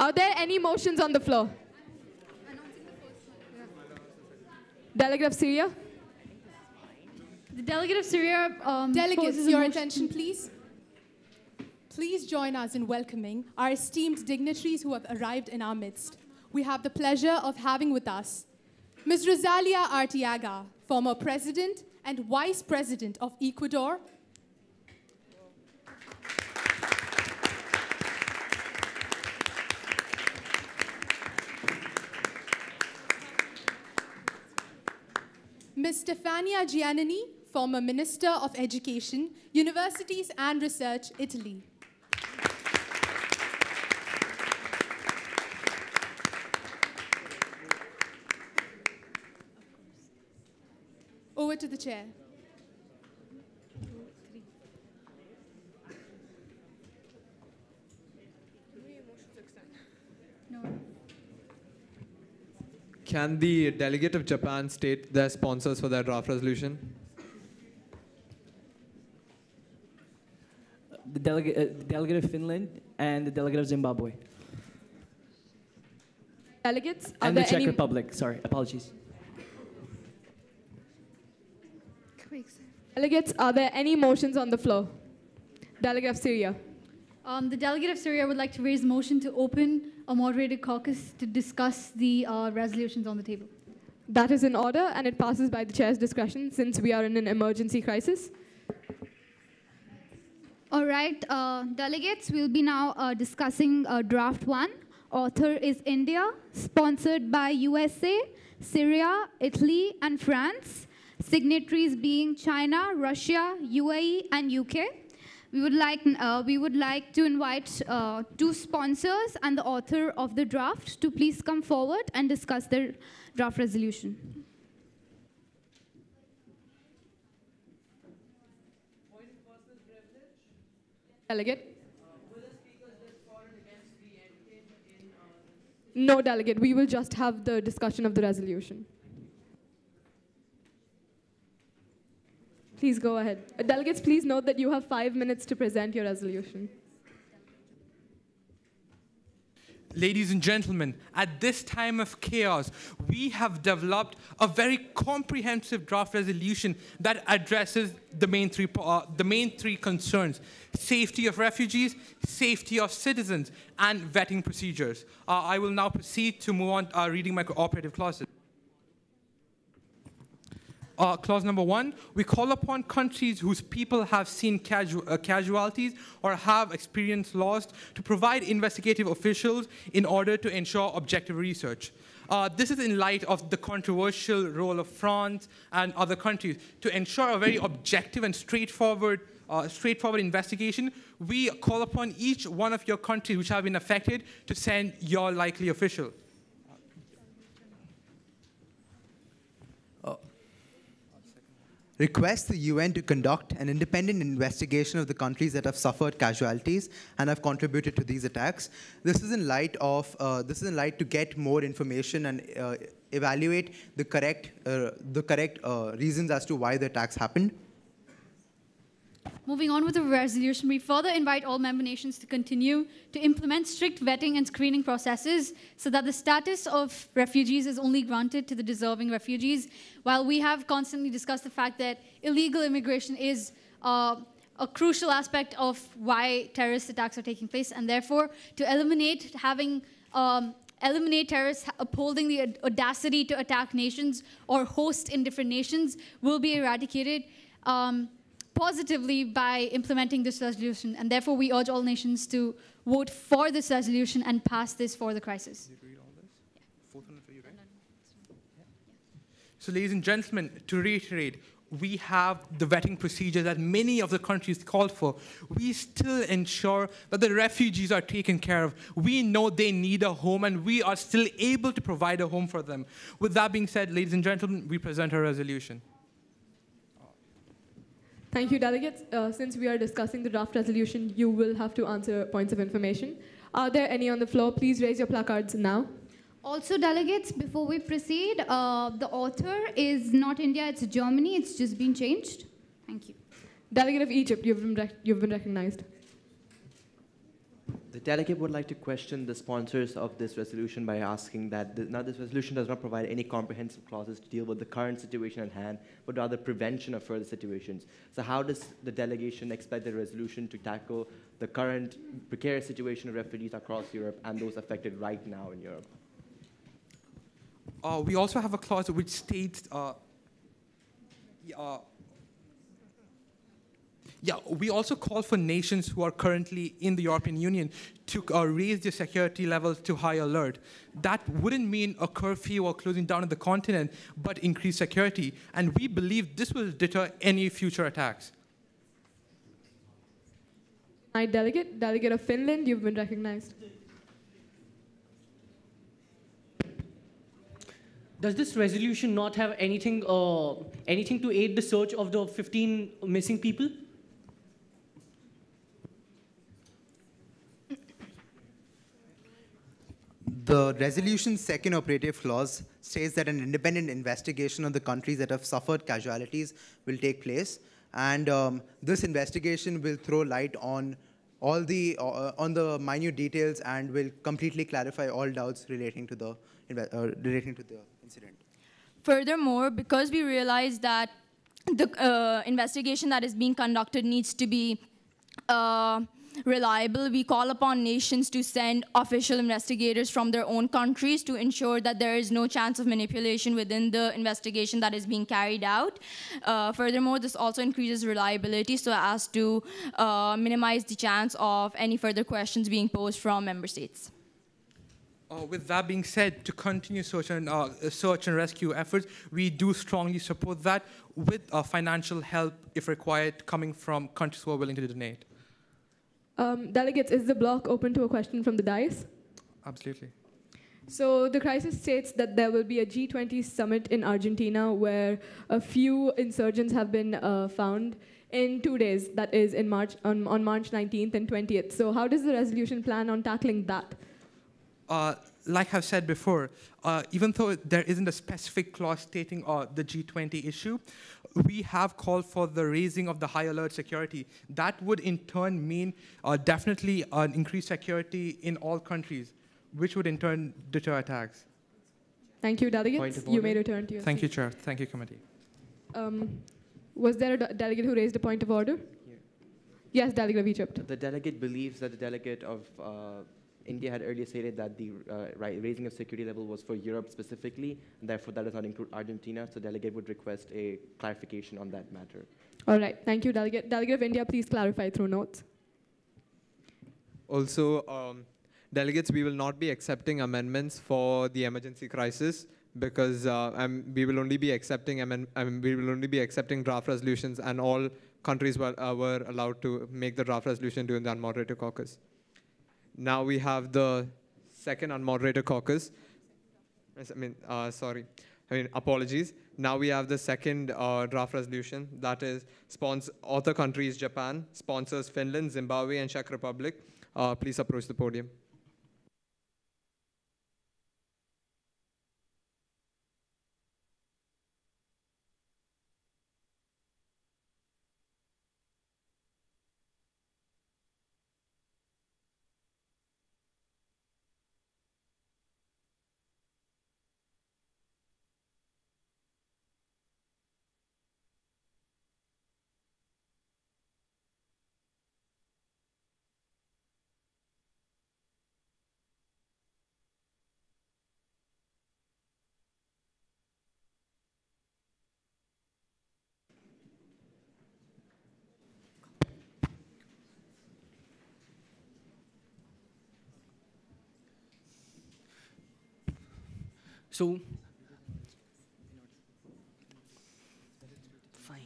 Are there any motions on the floor? Delegate of Syria? The delegate of Syria um, Delegates, poses a your motion- attention, please. Please join us in welcoming our esteemed dignitaries who have arrived in our midst. We have the pleasure of having with us Ms. Rosalia Arteaga, former President and Vice President of Ecuador. Ms. Stefania Giannini, former Minister of Education, Universities and Research, Italy. Over to the chair. Can the delegate of Japan state their sponsors for their draft resolution? The delegate, uh, the delegate of Finland and the delegate of Zimbabwe. Delegates, are And the there Czech any Republic. Sorry, apologies. Delegates? Are there any motions on the floor? Delegate of Syria. Um, the delegate of Syria would like to raise a motion to open a moderated caucus to discuss the uh, resolutions on the table. That is in order, and it passes by the chair's discretion since we are in an emergency crisis. All right, uh, delegates, we'll be now uh, discussing uh, draft one. Author is India, sponsored by USA, Syria, Italy, and France. Signatories being China, Russia, UAE, and UK. We would like, uh, we would like to invite uh, two sponsors and the author of the draft to please come forward and discuss their draft resolution. Delegate? No, delegate. We will just have the discussion of the resolution. Please go ahead. Delegates, please note that you have five minutes to present your resolution. Ladies and gentlemen, at this time of chaos, we have developed a very comprehensive draft resolution that addresses the main three, uh, the main three concerns safety of refugees, safety of citizens, and vetting procedures. Uh, I will now proceed to move on uh, reading my cooperative clauses. Uh, clause number one, we call upon countries whose people have seen casu uh, casualties or have experienced loss to provide investigative officials in order to ensure objective research. Uh, this is in light of the controversial role of France and other countries to ensure a very objective and straightforward uh, straightforward investigation, we call upon each one of your countries which have been affected to send your likely official. Request the UN to conduct an independent investigation of the countries that have suffered casualties and have contributed to these attacks. This is in light of uh, this is in light to get more information and uh, evaluate the correct uh, the correct uh, reasons as to why the attacks happened. Moving on with the resolution, we further invite all member nations to continue to implement strict vetting and screening processes so that the status of refugees is only granted to the deserving refugees. While we have constantly discussed the fact that illegal immigration is uh, a crucial aspect of why terrorist attacks are taking place, and therefore to eliminate having um, eliminate terrorists upholding the audacity to attack nations or host in different nations will be eradicated. Um, positively by implementing this resolution, and therefore we urge all nations to vote for this resolution and pass this for the crisis. So, ladies and gentlemen, to reiterate, we have the vetting procedure that many of the countries called for. We still ensure that the refugees are taken care of. We know they need a home, and we are still able to provide a home for them. With that being said, ladies and gentlemen, we present our resolution. Thank you, delegates. Uh, since we are discussing the draft resolution, you will have to answer points of information. Are there any on the floor? Please raise your placards now. Also, delegates, before we proceed, uh, the author is not India, it's Germany. It's just been changed. Thank you. Delegate of Egypt, you've been, you've been recognized. The delegate would like to question the sponsors of this resolution by asking that the, now this resolution does not provide any comprehensive clauses to deal with the current situation at hand, but rather prevention of further situations. So how does the delegation expect the resolution to tackle the current precarious situation of refugees across Europe and those affected right now in Europe? Uh, we also have a clause which states uh, uh, yeah, we also call for nations who are currently in the European Union to uh, raise their security levels to high alert. That wouldn't mean a curfew or closing down of the continent, but increased security. And we believe this will deter any future attacks. I delegate, delegate of Finland, you've been recognized. Does this resolution not have anything, uh, anything to aid the search of the 15 missing people? The resolution's second operative clause states that an independent investigation of the countries that have suffered casualties will take place, and um, this investigation will throw light on all the uh, on the minute details and will completely clarify all doubts relating to the uh, relating to the incident. Furthermore, because we realize that the uh, investigation that is being conducted needs to be uh, reliable, we call upon nations to send official investigators from their own countries to ensure that there is no chance of manipulation within the investigation that is being carried out. Uh, furthermore, this also increases reliability so as to uh, minimize the chance of any further questions being posed from member states. Uh, with that being said, to continue search and, uh, search and rescue efforts, we do strongly support that with uh, financial help, if required, coming from countries who are willing to donate. Um, delegates, is the block open to a question from the dais? Absolutely. So the crisis states that there will be a G20 summit in Argentina where a few insurgents have been uh, found in two days, that is in March, on, on March 19th and 20th. So how does the resolution plan on tackling that? Uh, like I've said before, uh, even though there isn't a specific clause stating uh, the G20 issue, we have called for the raising of the high alert security. That would in turn mean uh, definitely an increased security in all countries. which would in turn deter attacks. Thank you, Point delegates. You may return to your Thank you. Chair. Thank you, committee. Um, was there a de- delegate who raised a point of order? Yes, delegate of Egypt. The delegate believes that the delegate of uh, India had earlier stated that the uh, right, raising of security level was for Europe specifically, and therefore that does not include Argentina. So delegate would request a clarification on that matter. All right, thank you, delegate. Delegate of India, please clarify through notes. Also, um, delegates, we will not be accepting amendments for the emergency crisis because uh, um, we will only be accepting amend- I mean, we will only be accepting draft resolutions, and all countries were, uh, were allowed to make the draft resolution during the unmoderated caucus. Now we have the second unmoderated caucus. I mean, uh, sorry. I mean, apologies. Now we have the second uh, draft resolution. That is, sponsor author countries Japan, sponsors Finland, Zimbabwe, and Czech Republic. Uh, please approach the podium. So, fine.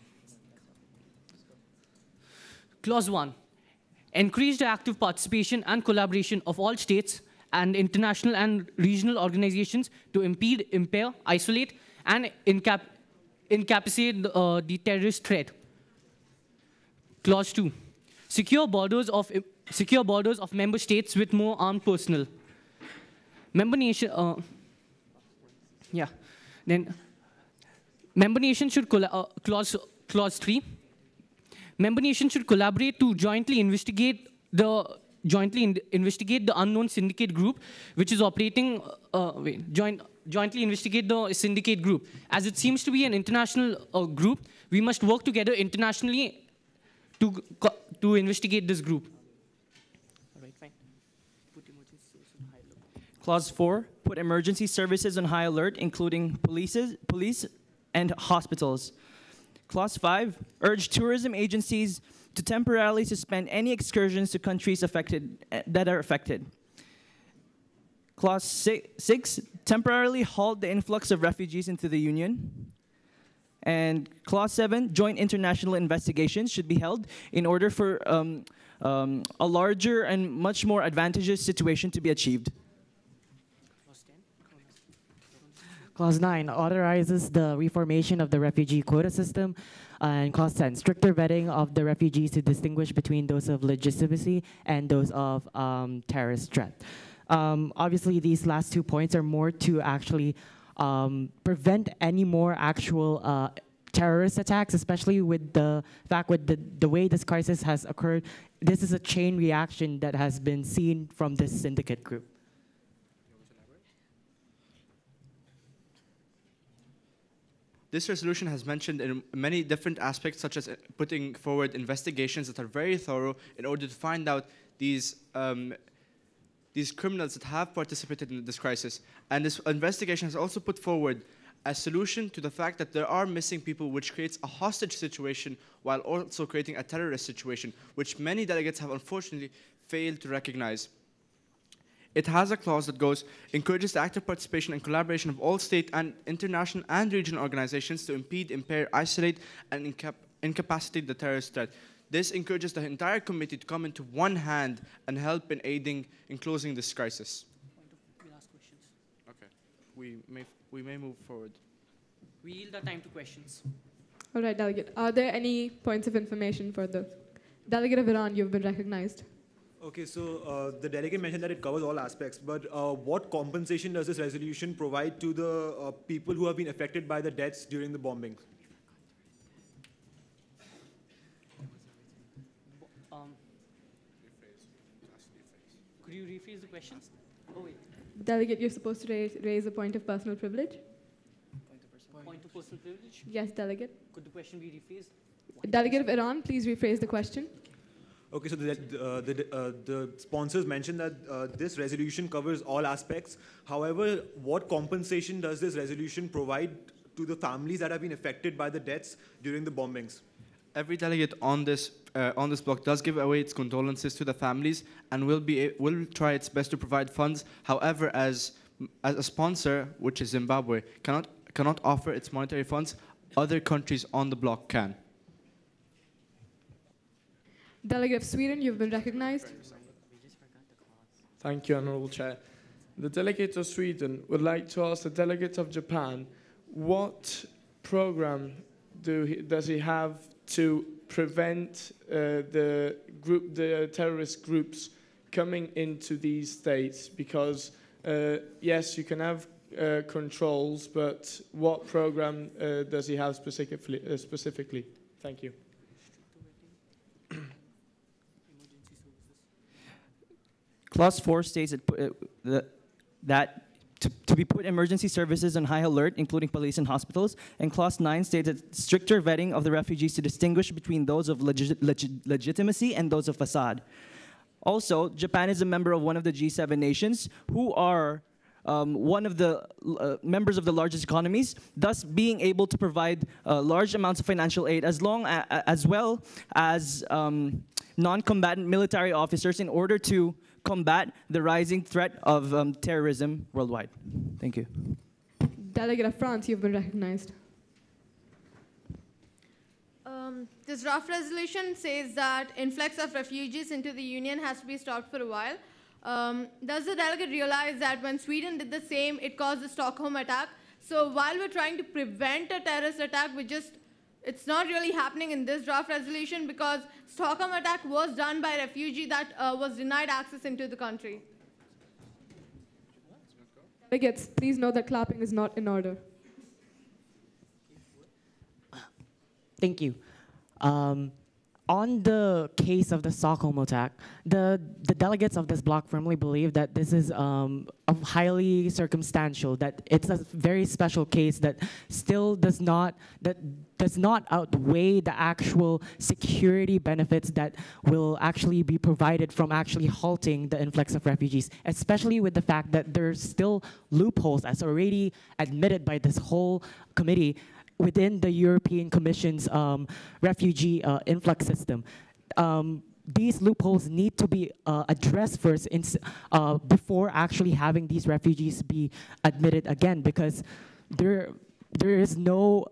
Clause 1 increased active participation and collaboration of all states and international and regional organizations to impede, impair, isolate, and incap- incapacitate uh, the terrorist threat. Clause 2 Secure borders of secure borders of member states with more armed personnel. Member nation. Uh, yeah. Then member should uh, clause clause 3 member nation should collaborate to jointly investigate the jointly in- investigate the unknown syndicate group which is operating uh, wait, joint jointly investigate the syndicate group. As it seems to be an international uh, group we must work together internationally to to investigate this group all right fine Clause 4, put emergency services on high alert, including polices, police and hospitals. Clause 5, urge tourism agencies to temporarily suspend any excursions to countries affected, that are affected. Clause si- 6, temporarily halt the influx of refugees into the Union. And Clause 7, joint international investigations should be held in order for um, um, a larger and much more advantageous situation to be achieved. Clause 9 authorizes the reformation of the refugee quota system. And clause 10, stricter vetting of the refugees to distinguish between those of legitimacy and those of um, terrorist threat. Um, obviously, these last two points are more to actually um, prevent any more actual uh, terrorist attacks, especially with the fact with the, the way this crisis has occurred. This is a chain reaction that has been seen from this syndicate group. This resolution has mentioned in many different aspects, such as putting forward investigations that are very thorough in order to find out these um, these criminals that have participated in this crisis. And this investigation has also put forward a solution to the fact that there are missing people, which creates a hostage situation while also creating a terrorist situation, which many delegates have unfortunately failed to recognize. It has a clause that goes, encourages the active participation and collaboration of all state and international and regional organizations to impede, impair, isolate, and incap- incapacitate the terrorist threat. This encourages the entire committee to come into one hand and help in aiding in closing this crisis. Okay, we may, we may move forward. we yield our time to questions All right, delegate. Are there any points of information for the delegate of Iran? You've been recognized. Okay, so uh, the delegate mentioned that it covers all aspects, but uh, what compensation does this resolution provide to the uh, people who have been affected by the deaths during the bombings? um, could you rephrase the question oh wait Delegate, you're supposed to raise, raise a point of personal privilege. Point of personal privilege? Yes, Delegate. Could the question be rephrased? Delegate of Iran, please rephrase the question. Okay, so the, uh, the, uh, the sponsors mentioned that uh, this resolution covers all aspects. However, what compensation does this resolution provide to the families that have been affected by the deaths during the bombings? Every delegate on this uh, on this block does give away its condolences to the families and will be will try its best to provide funds. However, as as a sponsor, which is Zimbabwe, cannot cannot offer its monetary funds. Other countries on the block can. Delegate of Sweden, you've been recognized. Thank you, Honourable Chair. The delegate of Sweden would like to ask the delegate of Japan what program do he, does he have to prevent uh, the group, the terrorist groups coming into these states? Because uh, yes, you can have uh, controls, but what program uh, does he have specifically? Uh, specifically? Thank you. Clause 4 states that, uh, the- that to, to be put emergency services on high alert, including police and hospitals. And Clause 9 states that stricter vetting of the refugees to distinguish between those of legi- legi- legitimacy and those of facade. Also, Japan is a member of one of the G7 nations who are um, one of the uh, members of the largest economies, thus being able to provide uh, large amounts of financial aid as long a- a- as well as um, non-combatant military officers in order to combat the rising threat of um, terrorism worldwide. Thank you. Delegate of France, you've been recognized. Um, this draft resolution says that influx of refugees into the Union has to be stopped for a while. Um, does the delegate realize that when Sweden did the same, it caused the Stockholm attack? So while we're trying to prevent a terrorist attack, we just it's not really happening in this draft resolution because Stockholm attack was done by a refugee that uh, was denied access into the country. Delegates, please know that clapping is not in order. Thank you. Um, on the case of the Stockholm attack, the, the delegates of this bloc firmly believe that this is um, highly circumstantial, that it's a very special case that still does not, that does not outweigh the actual security benefits that will actually be provided from actually halting the influx of refugees, especially with the fact that there's still loopholes as already admitted by this whole committee within the European Commission's um, refugee uh, influx system. Um, these loopholes need to be uh, addressed first in, uh, before actually having these refugees be admitted again because there, there is no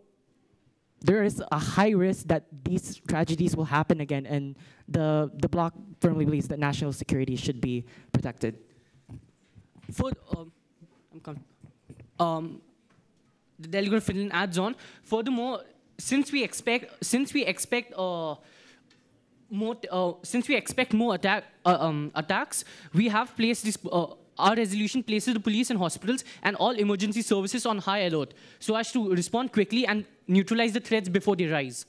there is a high risk that these tragedies will happen again and the, the bloc firmly believes that national security should be protected. For, um, I'm coming. Um, the delegate of Finland adds on. Furthermore, since we expect, since we expect uh, more, uh, since we expect more attack, uh, um, attacks, we have placed this. Uh, our resolution places the police and hospitals and all emergency services on high alert, so as to respond quickly and neutralize the threats before they rise.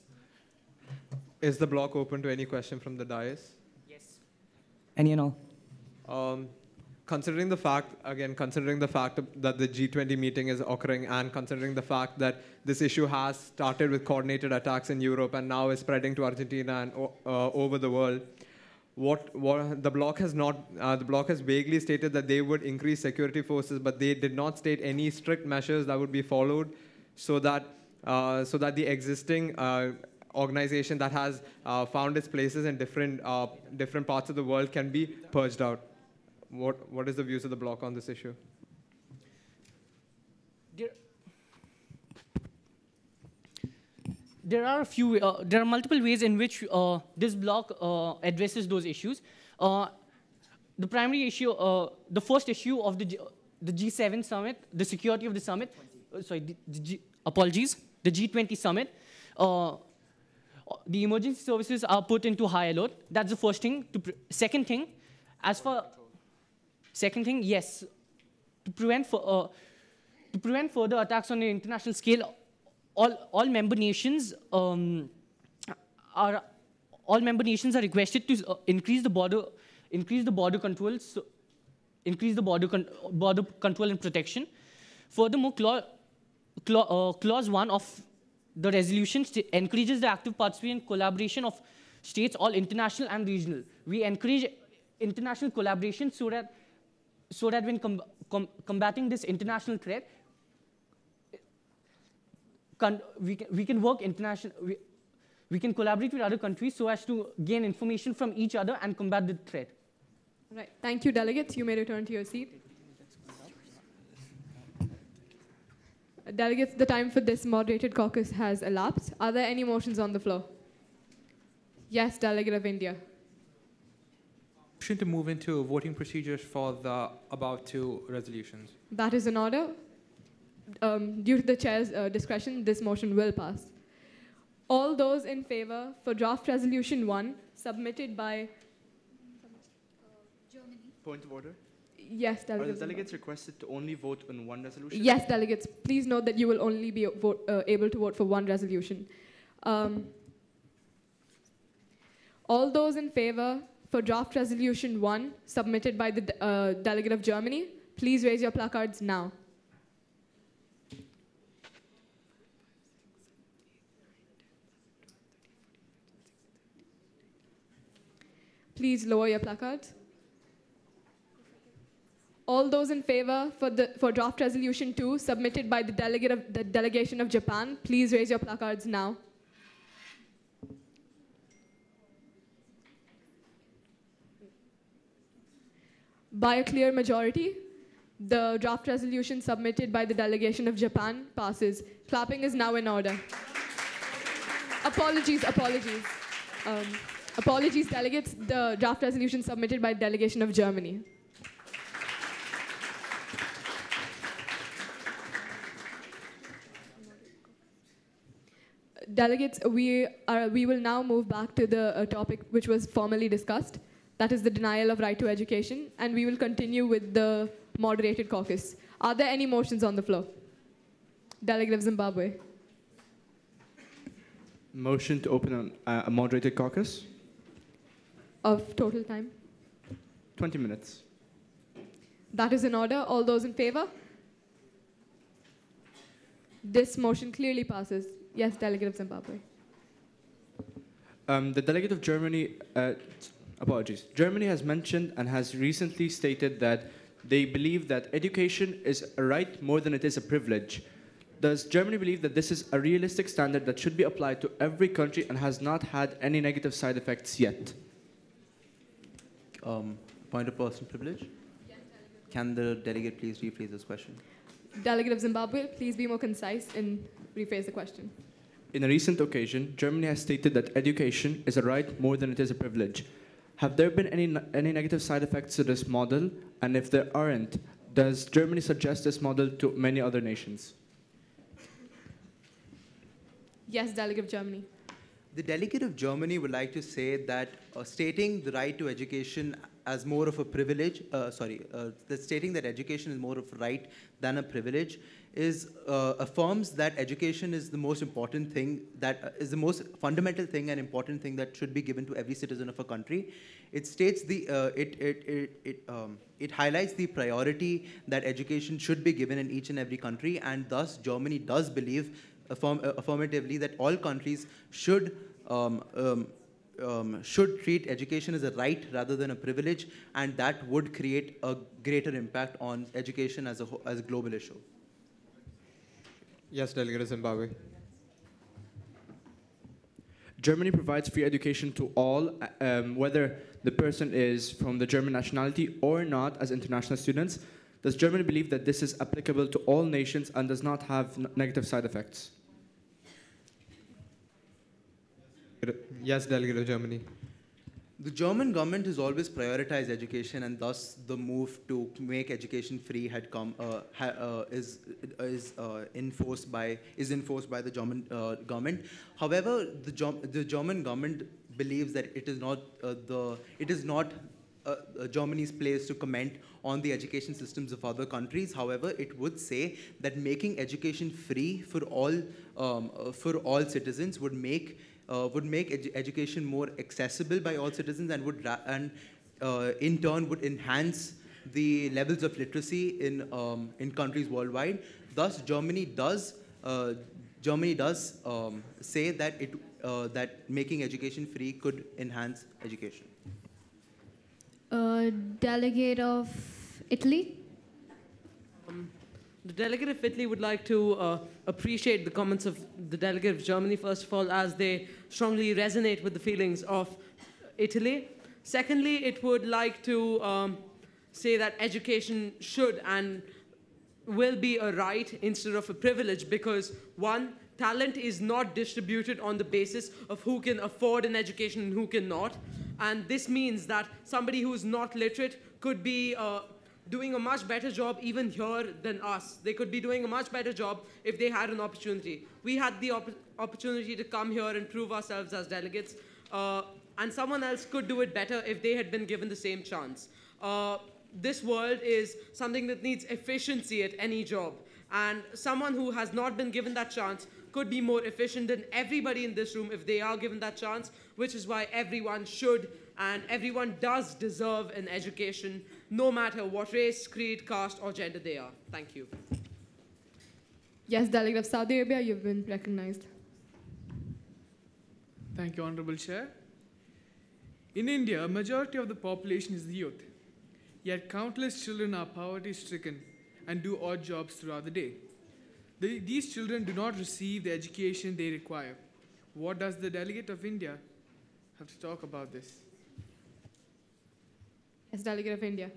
Is the block open to any question from the dais? Any and all. Um, considering the fact, again, considering the fact that the G20 meeting is occurring and considering the fact that this issue has started with coordinated attacks in Europe and now is spreading to Argentina and uh, over the world, what, what the bloc has not, uh, the bloc has vaguely stated that they would increase security forces, but they did not state any strict measures that would be followed so that, uh, so that the existing uh, organization that has uh, found its places in different, uh, different parts of the world can be purged out. What, what is the views of the block on this issue? There, there are a few, uh, there are multiple ways in which uh, this block uh, addresses those issues. Uh, the primary issue, uh, the first issue of the, G, the G7 summit, the security of the summit, uh, sorry, the, the G, apologies, the G20 summit, the emergency services are put into high alert. That's the first thing. Second thing, as for second thing, yes, to prevent for, uh, to prevent further attacks on an international scale, all, all member nations um, are all member nations are requested to uh, increase the border increase the border controls so, increase the border, con- border control and protection. Furthermore, clause, uh, clause 1 of the resolution encourages the active participation and collaboration of states, all international and regional. We encourage international collaboration so that, so that when com- com- combating this international threat, we, can, we can work international, we, we can collaborate with other countries so as to gain information from each other and combat the threat. Right. Thank you, delegates. You may return to your seat. Delegates, the time for this moderated caucus has elapsed. Are there any motions on the floor? Yes, Delegate of India. Motion to move into voting procedures for the above two resolutions. That is in order. Um, due to the chair's uh, discretion, this motion will pass. All those in favor for draft resolution one submitted by Point of order. yes, Are the delegates. delegates requested to only vote on one resolution? Yes, delegates. Please note that you will only be vote, uh, able to vote for one resolution. Um, all those in favor for draft resolution one submitted by the uh, delegate of Germany, please raise your placards now. Please lower your placards. All those in favor for, the, for draft resolution two submitted by the, delegate of, the delegation of Japan, please raise your placards now. By a clear majority, the draft resolution submitted by the delegation of Japan passes. Clapping is now in order. apologies, apologies. Um, apologies, delegates. The draft resolution submitted by the delegation of Germany. Delegates, we, are, we will now move back to the uh, topic which was formally discussed. That is the denial of right to education, and we will continue with the moderated caucus. Are there any motions on the floor? Delegate of Zimbabwe. Motion to open uh, a moderated caucus. Of total time? 20 minutes. That is in order. All those in favor? This motion clearly passes. Yes, Delegate of Zimbabwe. Um, the delegate of Germany, uh, apologies. Germany has mentioned and has recently stated that they believe that education is a right more than it is a privilege. Does Germany believe that this is a realistic standard that should be applied to every country and has not had any negative side effects yet? Um, point of personal privilege? Can the delegate please rephrase this question? Delegate of Zimbabwe, please be more concise and rephrase the question. In a recent occasion, Germany has stated that education is a right more than it is a privilege. Have there been any, any negative side effects to this model? And if there aren't, does Germany suggest this model to many other nations? Yes, Delegate of Germany. The delegate of Germany would like to say that uh, stating the right to education as more of a privilege, uh, sorry, uh, that stating that education is more of a right than a privilege is uh, affirms that education is the most important thing, that uh, is the most fundamental thing and important thing that should be given to every citizen of a country. It states the, uh, it, it, it, it, um, it highlights the priority that education should be given in each and every country, and thus Germany does believe affirm, uh, affirmatively that all countries should um, um, um, should treat education as a right rather than a privilege, and that would create a greater impact on education as a as a global issue. Yes, Delegate of Zimbabwe. Germany provides free education to all, uh, um, whether the person is from the German nationality or not, as international students. Does Germany believe that this is applicable to all nations and does not have negative side effects? Yes, Delegate of Germany. The German government has always prioritized education, and thus the move to make education free had come uh, ha, uh, is is uh, enforced by is enforced by the German uh, government. However, the the German government believes that it is not uh, the it is not uh, Germany's place to comment on the education systems of other countries. However, it would say that making education free for all um, for all citizens would make uh, would make edu- education more accessible by all citizens and would and uh, in turn would enhance the levels of literacy in, um, in countries worldwide. Thus, Germany does, uh, Germany does um, say that, it, uh, that making education free could enhance education. Uh, delegate of Italy. The delegate of Italy would like to uh, appreciate the comments of the delegate of Germany, first of all, as they strongly resonate with the feelings of Italy. Secondly, it would like to um, say that education should and will be a right instead of a privilege because, one, talent is not distributed on the basis of who can afford an education and who cannot. And this means that somebody who is not literate could be uh, doing a much better job even here than us. They could be doing a much better job if they had an opportunity. We had the op opportunity to come here and prove ourselves as delegates, uh, and someone else could do it better if they had been given the same chance. Uh, this world is something that needs efficiency at any job, and someone who has not been given that chance could be more efficient than everybody in this room if they are given that chance, which is why everyone should and everyone does deserve an education, no matter what race, creed, caste, or gender they are. Thank you. Yes, delegate of Saudi Arabia, you've been recognized. Thank you, Honorable Chair. In India, a majority of the population is the youth. Yet countless children are poverty stricken and do odd jobs throughout the day. The, these children do not receive the education they require. What does the delegate of India have to talk about this? Yes, delegate of India.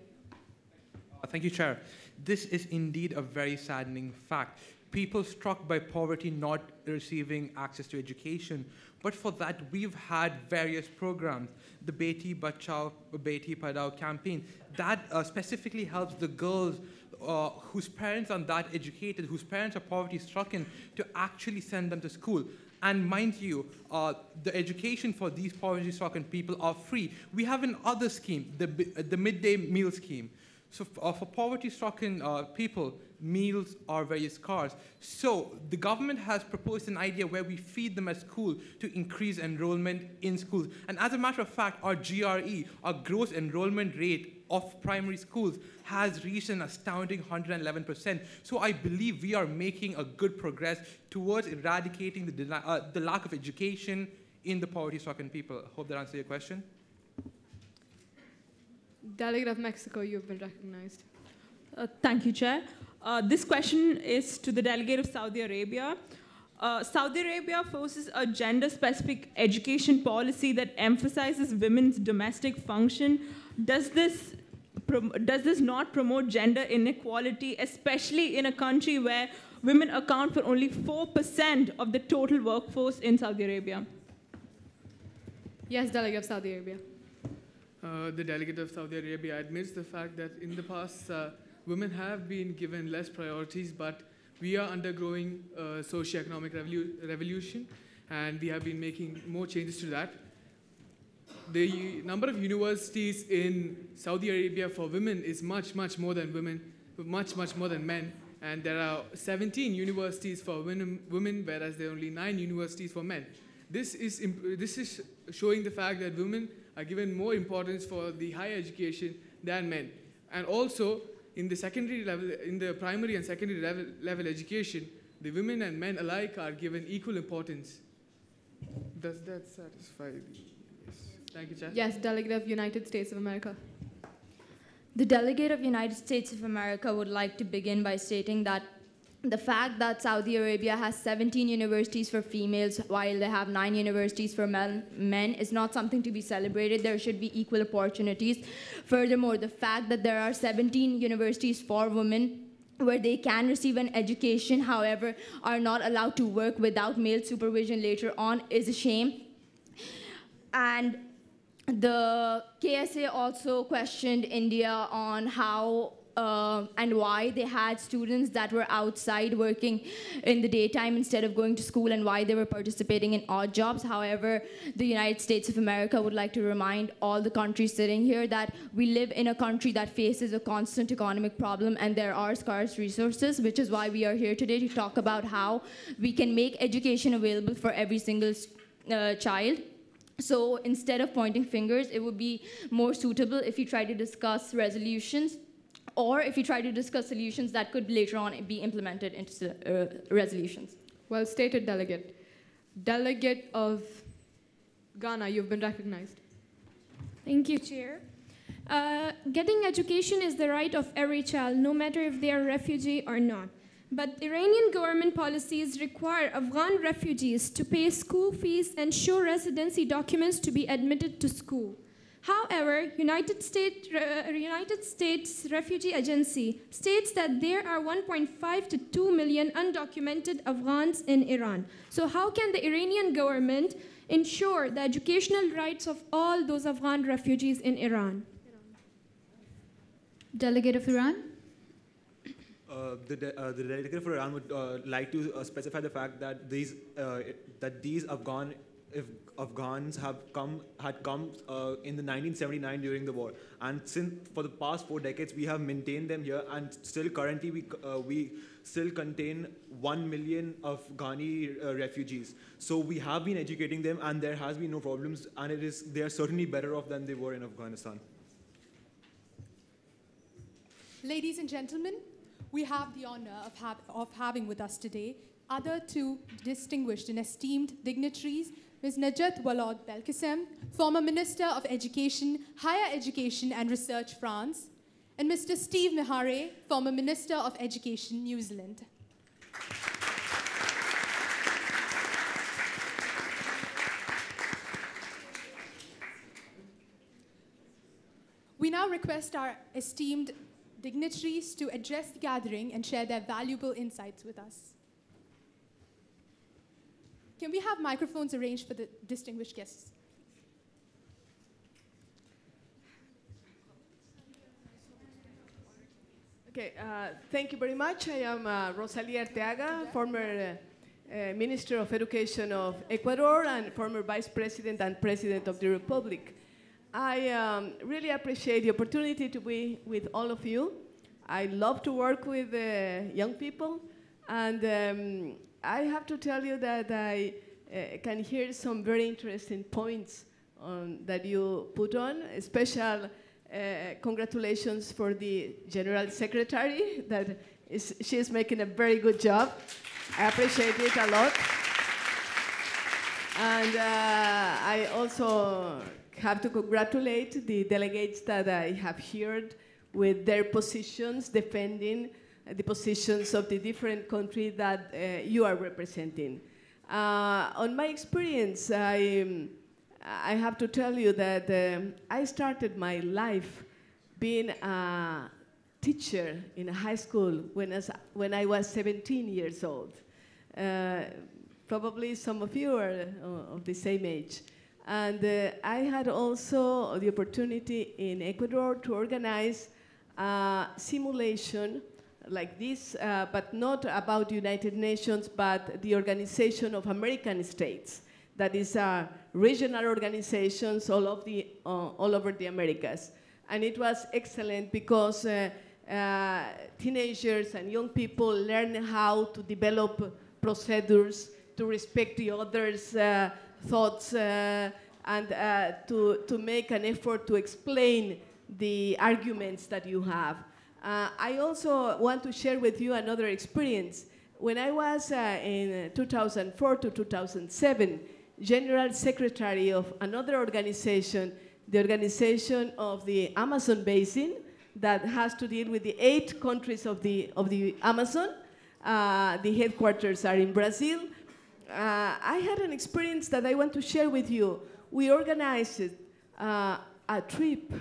Thank you, Chair. This is indeed a very saddening fact. People struck by poverty not receiving access to education. But for that, we've had various programs. The Beti Bachao, Beti Padhao campaign. That uh, specifically helps the girls uh, whose parents are that educated, whose parents are poverty stricken, to actually send them to school. And mind you, uh, the education for these poverty stricken people are free. We have another scheme, the, uh, the midday meal scheme. So uh, for poverty stricken uh, people, meals are very scarce. So the government has proposed an idea where we feed them at school to increase enrollment in schools. And as a matter of fact, our GRE, our gross enrollment rate of primary schools, has reached an astounding 111%. So I believe we are making a good progress towards eradicating the, deli- uh, the lack of education in the poverty stricken people. Hope that answers your question. Delegate of Mexico, you've been recognized. Uh, thank you, Chair. Uh, this question is to the delegate of Saudi Arabia. Uh, Saudi Arabia forces a gender specific education policy that emphasizes women's domestic function. Does this, prom- does this not promote gender inequality, especially in a country where women account for only 4% of the total workforce in Saudi Arabia? Yes, delegate of Saudi Arabia. Uh, the delegate of Saudi Arabia admits the fact that in the past, uh, women have been given less priorities, but we are undergoing a socio-economic revolu- revolution, and we have been making more changes to that. The number of universities in Saudi Arabia for women is much, much more than women, much, much more than men. And there are 17 universities for women, women whereas there are only nine universities for men. This is, this is showing the fact that women are given more importance for the higher education than men. And also, in the secondary level, in the primary and secondary level, level education, the women and men alike are given equal importance. Does that satisfy? Yes. Thank you, Chair. Yes, delegate of United States of America. The delegate of United States of America would like to begin by stating that the fact that Saudi Arabia has 17 universities for females while they have nine universities for men, men is not something to be celebrated. There should be equal opportunities. Furthermore, the fact that there are 17 universities for women where they can receive an education, however, are not allowed to work without male supervision later on is a shame. And the KSA also questioned India on how uh, and why they had students that were outside working in the daytime instead of going to school and why they were participating in odd jobs. However, the United States of America would like to remind all the countries sitting here that we live in a country that faces a constant economic problem and there are scarce resources, which is why we are here today to talk about how we can make education available for every single uh, child. So instead of pointing fingers, it would be more suitable if you try to discuss resolutions or if you try to discuss solutions that could later on be implemented into uh, resolutions. Well stated, delegate. Delegate of Ghana, you've been recognized. Thank you, Chair. Uh, getting education is the right of every child, no matter if they are refugee or not. But Iranian government policies require Afghan refugees to pay school fees and show residency documents to be admitted to school. However, United States, uh, United States Refugee Agency states that there are 1.5 to 2 million undocumented Afghans in Iran. So how can the Iranian government ensure the educational rights of all those Afghan refugees in Iran? Delegate of Iran. Uh, the, de- uh, the for Iran would uh, like to uh, specify the fact that these uh, that these Afghan if Afghans have come had come uh, in the 1979 during the war, and since for the past four decades we have maintained them here, and still currently we we still contain one million Afghani refugees. So we have been educating them, and there has been no problems, and it is they are certainly better off than they were in Afghanistan. Ladies and gentlemen, we have the honor of, ha of having with us today other two distinguished and esteemed dignitaries, Ms. Najat Vallaud-Belkacem, former Minister of Education, Higher Education and Research, France, and Mr. Steve Maharey, former Minister of Education, New Zealand. We now request our esteemed dignitaries to address the gathering and share their valuable insights with us. Can we have microphones arranged for the distinguished guests? Okay, uh, thank you very much. I am uh, Rosalia Arteaga, former uh, uh, Minister of Education of Ecuador and former Vice President and President of the Republic. I um, really appreciate the opportunity to be with all of you. I love to work with uh, young people, and um, I have to tell you that I uh, can hear some very interesting points on, that you put on. A Special uh, congratulations for the General Secretary, that is, she is making a very good job. I appreciate it a lot. And uh, I also have to congratulate the delegates that I have heard with their positions defending the positions of the different countries that uh, you are representing. Uh, on my experience, I, I have to tell you that um, I started my life being a teacher in a high school when, as, when I was 17 years old. Uh, probably some of you are uh, of the same age. And uh, I had also the opportunity in Ecuador to organize a simulation like this, uh, but not about the United Nations, but the Organization of American States. That is a regional organizations all, of the, uh, all over the Americas. And it was excellent because uh, uh teenagers and young people learn how to develop procedures to respect the others' uh, thoughts uh, and uh, to, to make an effort to explain the arguments that you have. Uh, I also want to share with you another experience. When I was in 2004 to 2007, General Secretary of another organization, the Organization of the Amazon Basin, that has to deal with the eight countries of the, of the Amazon. Uh, the headquarters are in Brazil. Uh, I had an experience that I want to share with you. We organized uh, a trip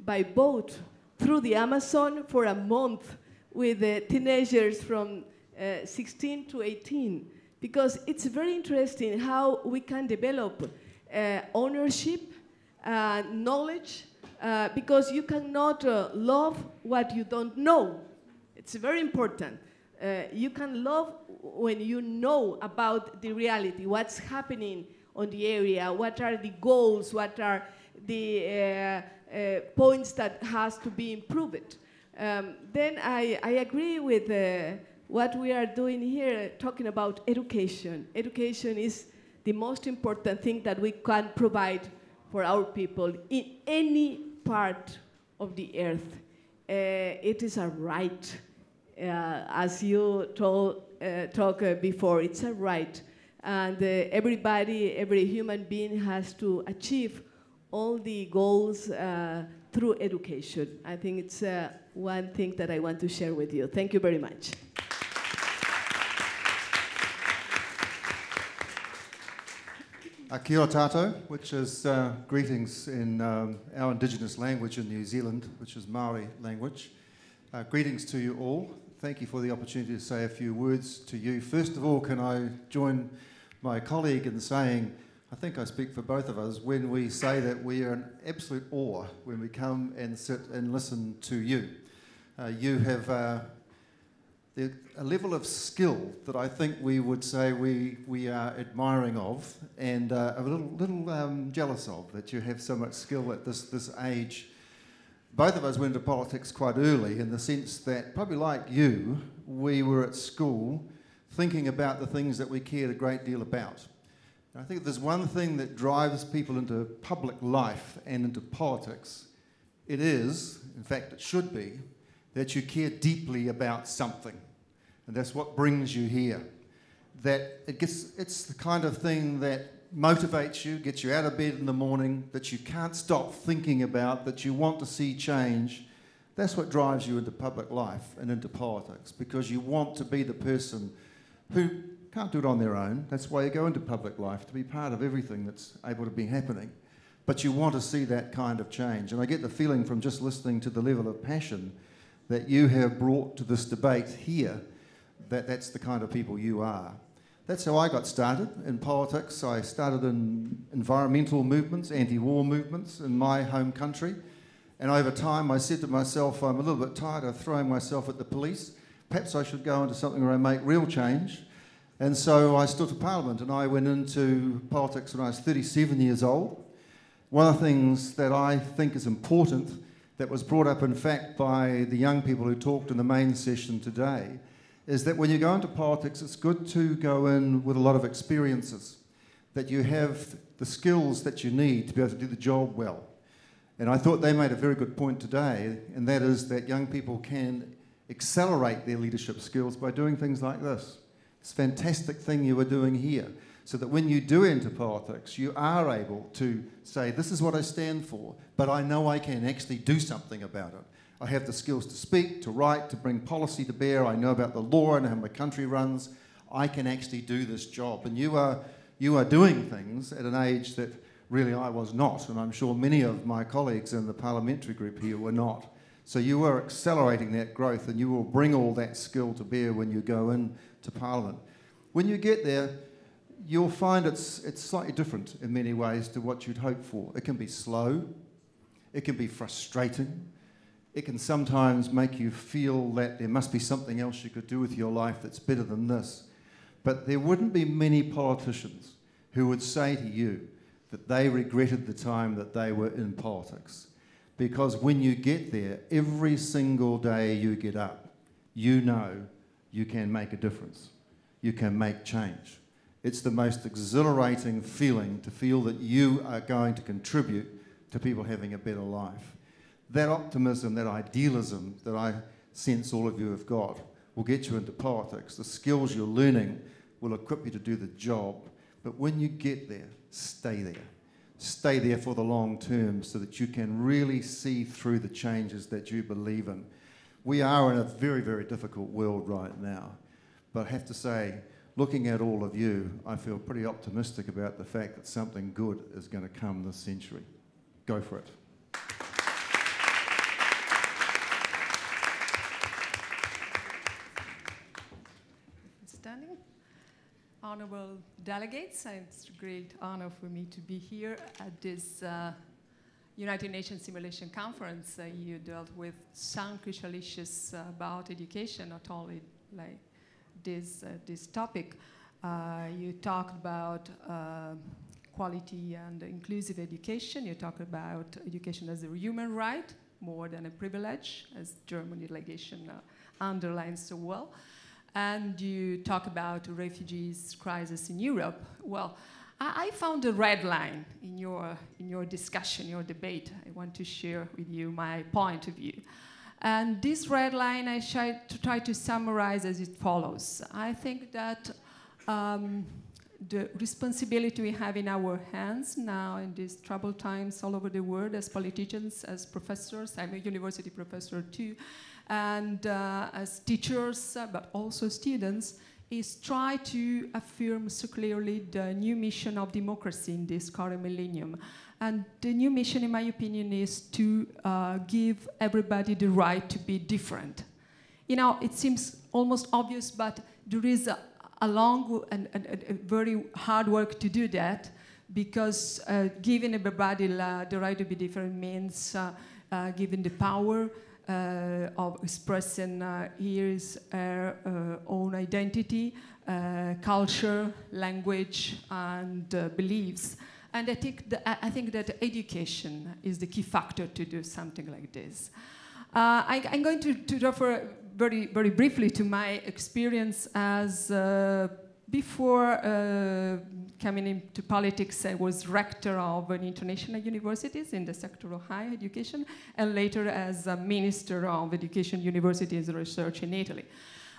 by boat through the Amazon for a month with uh, teenagers from uh, 16 to 18 because it's very interesting how we can develop uh, ownership, uh, knowledge, because you cannot love what you don't know. It's very important. You can love when you know about the reality, what's happening on the area, what are the goals, what are the uh, uh, points that has to be improved. Um, then I, I, agree with uh, what we are doing here, talking about education. Education is the most important thing that we can provide for our people in any part of the earth it is a right. Uh, as you told, uh, talked uh, before, it's a right. And uh, everybody, every human being has to achieve all the goals through education. I think it's uh, one thing that I want to share with you. Thank you very much. Ora tātou, which is uh, greetings in um, our indigenous language in New Zealand, which is Maori language. Uh, greetings to you all. Thank you for the opportunity to say a few words to you. First of all, can I join my colleague in saying, I think I speak for both of us, when we say that we are in absolute awe when we come and sit and listen to you. Uh, you have uh, the, a level of skill that I think we would say we, we are admiring of and uh, a little, little um, jealous of that you have so much skill at this, this age. Both of us went into politics quite early in the sense that, probably like you, we were at school thinking about the things that we cared a great deal about. And I think there's one thing that drives people into public life and into politics. It is, in fact, it should be, that you care deeply about something. And that's what brings you here. That it gets, it's the kind of thing that motivates you, gets you out of bed in the morning, that you can't stop thinking about, that you want to see change. That's what drives you into public life and into politics because you want to be the person who can't do it on their own. That's why you go into public life, to be part of everything that's able to be happening. But you want to see that kind of change. And I get the feeling from just listening to the level of passion that you have brought to this debate here that that's the kind of people you are. That's how I got started in politics. I started in environmental movements, anti war movements in my home country. And over time, I said to myself, I'm a little bit tired of throwing myself at the police. Perhaps I should go into something where I make real change. And so I stood for Parliament and I went into politics when I was 37 years old. One of the things that I think is important that was brought up, in fact, by the young people who talked in the main session today is that when you go into politics, it's good to go in with a lot of experiences, that you have the skills that you need to be able to do the job well. And I thought they made a very good point today, and that is that young people can accelerate their leadership skills by doing things like this. It's a fantastic thing you are doing here, so that when you do enter politics, you are able to say, This is what I stand for, but I know I can actually do something about it. I have the skills to speak, to write, to bring policy to bear. I know about the law and how my country runs. I can actually do this job. And you are, you are doing things at an age that really I was not. And I'm sure many of my colleagues in the parliamentary group here were not. So you are accelerating that growth and you will bring all that skill to bear when you go into Parliament. When you get there, you'll find it's, it's slightly different in many ways to what you'd hope for. It can be slow, it can be frustrating, it can sometimes make you feel that there must be something else you could do with your life that's better than this. But there wouldn't be many politicians who would say to you that they regretted the time that they were in politics. Because when you get there, every single day you get up, you know you can make a difference. You can make change. It's the most exhilarating feeling to feel that you are going to contribute to people having a better life that optimism, that idealism that I sense all of you have got will get you into politics. The skills you're learning will equip you to do the job. But when you get there, stay there. Stay there for the long term so that you can really see through the changes that you believe in. We are in a very, very difficult world right now. But I have to say, looking at all of you, I feel pretty optimistic about the fact that something good is going to come this century. Go for it. Honorable delegates. It's a great honor for me to be here at this uh, United Nations Simulation Conference. Uh, you dealt with some crucial issues uh, about education, not only like this, uh, this topic. Uh, you talked about uh, quality and inclusive education. You talked about education as a human right more than a privilege, as German delegation underlines so well and you talk about refugees crisis in Europe. Well, I, I, found a red line in your, in your discussion, your debate. I want to share with you my point of view. And this red line I try to try to summarize as it follows. I think that um, the responsibility we have in our hands now in these troubled times all over the world as politicians, as professors, I'm a university professor too, and uh, as teachers, uh, but also students, is try to affirm so clearly the new mission of democracy in this current millennium. And the new mission, in my opinion, is to uh, give everybody the right to be different. You know, it seems almost obvious, but there is a, a long and, very hard work to do that because uh, giving everybody the right to be different means uh, giving the power of expressing uh, his her uh, own identity, culture, language, and beliefs. And I think, I think that education is the key factor to do something like this. I, am going to, to refer very, very briefly to my experience as uh, before uh, coming into politics, I was rector of an international universities in the sector of higher education, and later as a minister of education, universities, research in Italy.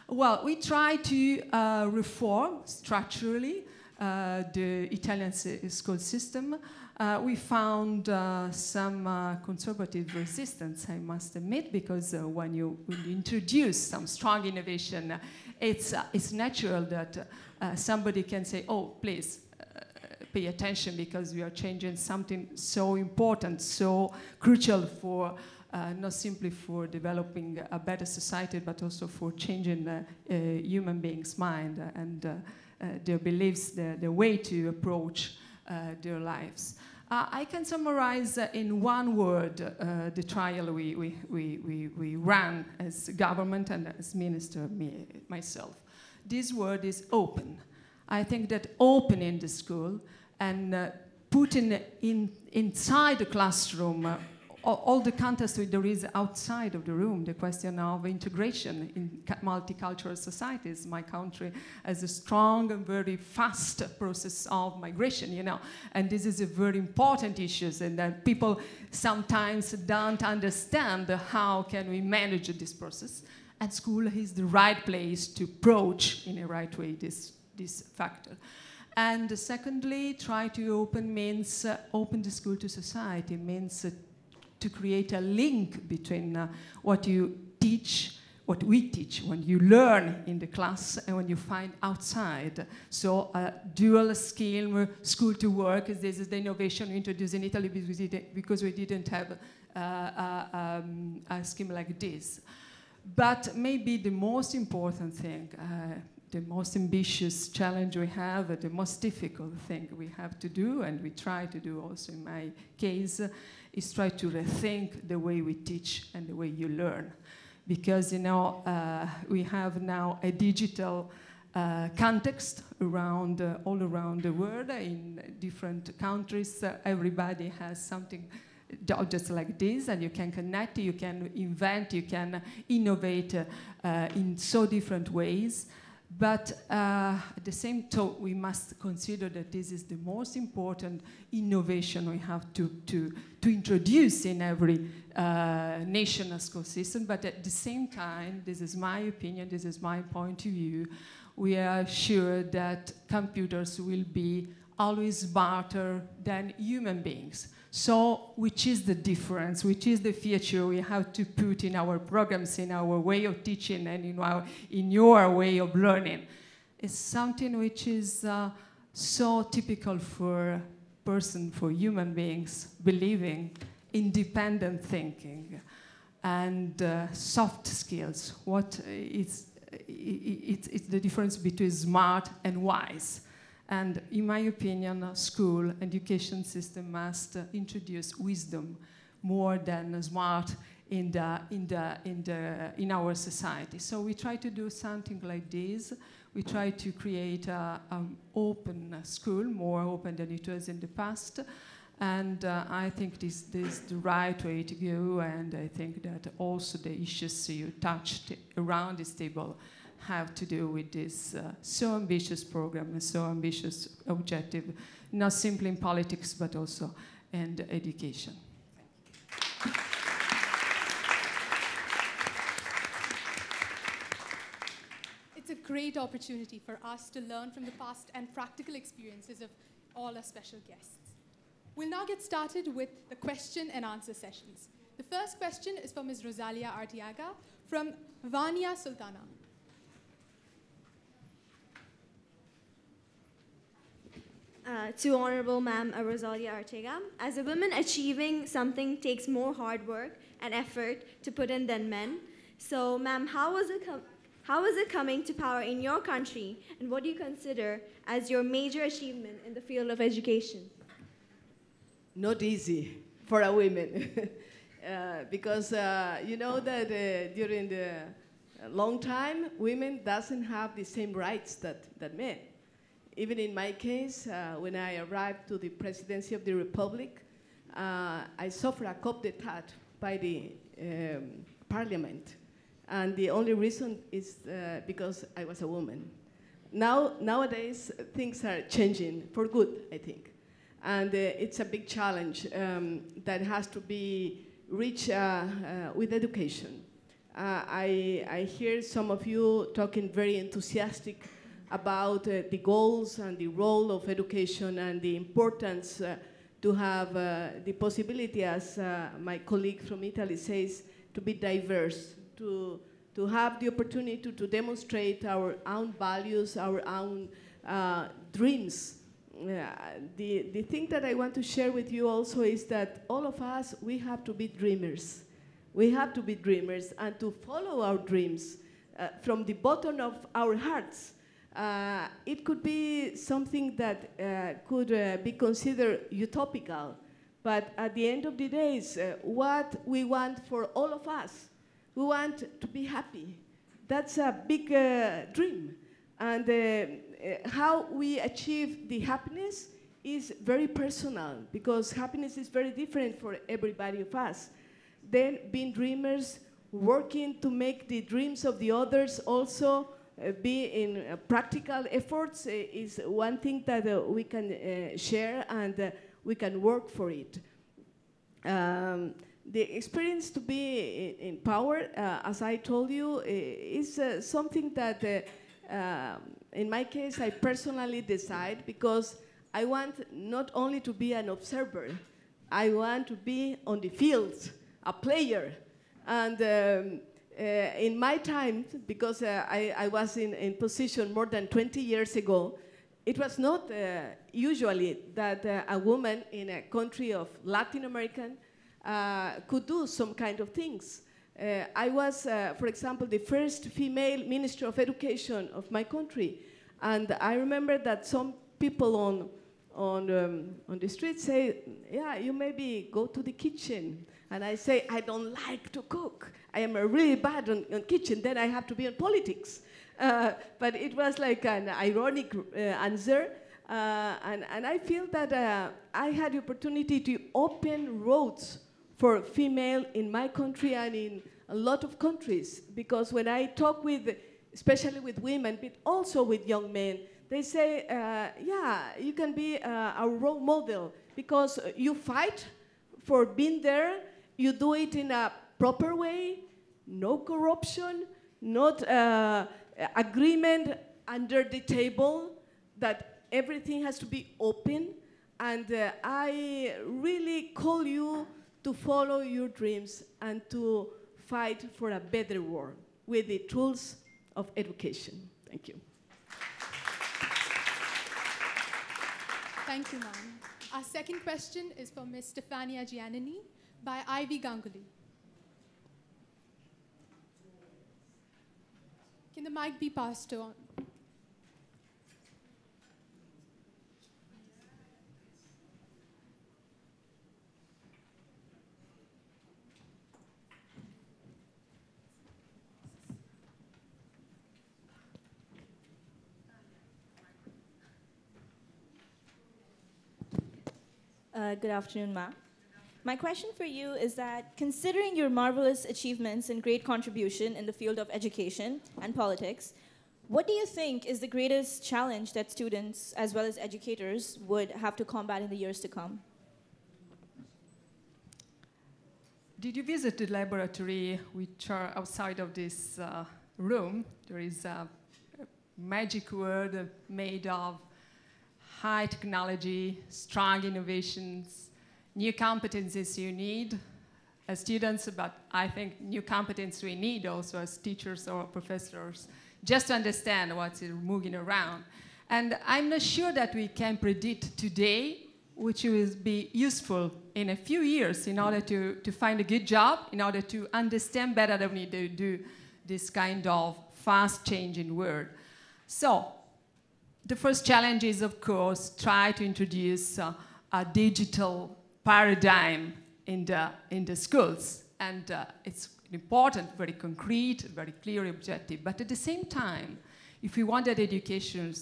Well, we try to uh, reform structurally uh, the Italian school system. Uh, we found uh, some uh, conservative resistance, I must admit, because uh, when, you, introduce some strong innovation, it's, it's natural that somebody can say, oh, please, pay attention because we are changing something so important, so crucial for not simply for developing a better society, but also for changing human beings' mind and their beliefs, their, their way to approach uh, their lives. Uh, I can summarize uh, in one word uh, the trial we, we, we, we, we ran as government and as minister me, myself. This word is open. I think that opening the school and uh, putting in, inside the classroom uh, all the context there is outside of the room, the question of integration in multicultural societies. My country has a strong and very fast process of migration, you know, and this is a very important issue, and that people sometimes don't understand how can we manage this process. And school is the right place to approach in a right way this, this factor. And secondly, try to open means uh, open the school to society means uh, to create a link between uh, what you teach, what we teach, when you learn in the class and when you find outside. So a dual skill, school to work, this is the innovation introduced in Italy because we didn't, have uh, uh, um, a scheme like this. But maybe the most important thing, uh, the most ambitious challenge we have, the most difficult thing we have to do, and we try to do also in my case, is try to rethink the way we teach and the way you learn. Because, you know, uh, we have now a digital uh, context around, uh, all around the world in different countries. Everybody has something just like this, and you can connect, you can invent, you can innovate uh, in so different ways. But uh, at the same time, we must consider that this is the most important innovation we have to, to, to introduce in every uh, national school system. But at the same time, this is my opinion, this is my point of view, we are sure that computers will be always smarter than human beings. So, which is the difference? Which is the feature we have to put in our programs, in our way of teaching, and in, our, in your way of learning? It's something which is uh, so typical for person, for human beings, believing, independent thinking, and uh, soft skills. What is it, it's the difference between smart and wise. And in my opinion, school education system must uh, introduce wisdom more than smart in, the, in, the, in, the, in our society. So we try to do something like this. We try to create an um, open school, more open than it was in the past. And uh, I think this, this is the right way to go. And I think that also the issues you touched around this table have to do with this uh, so ambitious program and so ambitious objective, not simply in politics, but also in education. It's a great opportunity for us to learn from the past and practical experiences of all our special guests. We'll now get started with the question and answer sessions. The first question is for Ms. Rosalia Arteaga from Vania Sultana. Uh, to Honorable Ma'am Rosalia Ortega, as a woman, achieving something takes more hard work and effort to put in than men. So, ma'am, how was it how is it coming to power in your country, and what do you consider as your major achievement in the field of education? Not easy for a woman, uh, because uh, you know that uh, during the long time, women doesn't have the same rights that, that men. Even in my case, uh, when I arrived to the presidency of the republic, uh, I suffered a coup d'etat by the um, parliament. And the only reason is uh, because I was a woman. Now, nowadays, things are changing for good, I think. And uh, it's a big challenge um, that has to be reached uh, uh, with education. I, I hear some of you talking very enthusiastic about uh, the goals and the role of education and the importance uh, to have uh, the possibility, as uh, my colleague from Italy says, to be diverse, to, to have the opportunity to, to demonstrate our own values, our own uh, dreams. Uh, the, the thing that I want to share with you also is that all of us, we have to be dreamers. We have to be dreamers and to follow our dreams from the bottom of our hearts. Uh, it could be something that uh, could uh, be considered utopical, but at the end of the day, uh, what we want for all of us, we want to be happy. That's a big uh, dream. And uh, how we achieve the happiness is very personal because happiness is very different for everybody of us. Then, being dreamers, working to make the dreams of the others also be in uh, practical efforts uh, is one thing that uh, we can uh, share and uh, we can work for it. Um, the experience to be in, in power, as I told you, is something that, um, in my case, I personally decide because I want not only to be an observer, I want to be on the field, a player. And um, uh, in my time, because uh, I, I, was in, in position more than 20 years ago, it was not uh, usually that uh, a woman in a country of Latin American uh, could do some kind of things. Uh, I was, for example, the first female minister of education of my country, and I remember that some people on on um, on the street say, "Yeah, you maybe go to the kitchen." And I say, I don't like to cook. I am a really bad on, on kitchen. Then I have to be in politics. Uh, but it was like an ironic uh, answer. Uh, and, and I feel that uh, I had the opportunity to open roads for female in my country and in a lot of countries. Because when I talk with, especially with women, but also with young men, they say, uh, yeah, you can be uh, a role model because you fight for being there you do it in a proper way, no corruption, not uh, agreement under the table, that everything has to be open. And uh, I really call you to follow your dreams and to fight for a better world with the tools of education. Thank you. Thank you, ma'am. Our second question is for Ms. Stefania Giannini by Ivy Ganguly. Can the mic be passed on? Uh, good afternoon, ma'am. My question for you is that considering your marvelous achievements and great contribution in the field of education and politics, what do you think is the greatest challenge that students as well as educators would have to combat in the years to come? Did you visit the laboratory which are outside of this uh, room? There is a magic word made of high technology, strong innovations, new competencies you need as students, but I think new competence we need also as teachers or professors, just to understand what's moving around. And I'm not sure that we can predict today which will be useful in a few years in order to, to find a good job, in order to understand better that we need to do this kind of fast changing world. So, the first challenge is, of course, try to introduce uh, a digital paradigm in the, in the schools. And uh, it's important, very concrete, very clear objective. But at the same time, if we want that education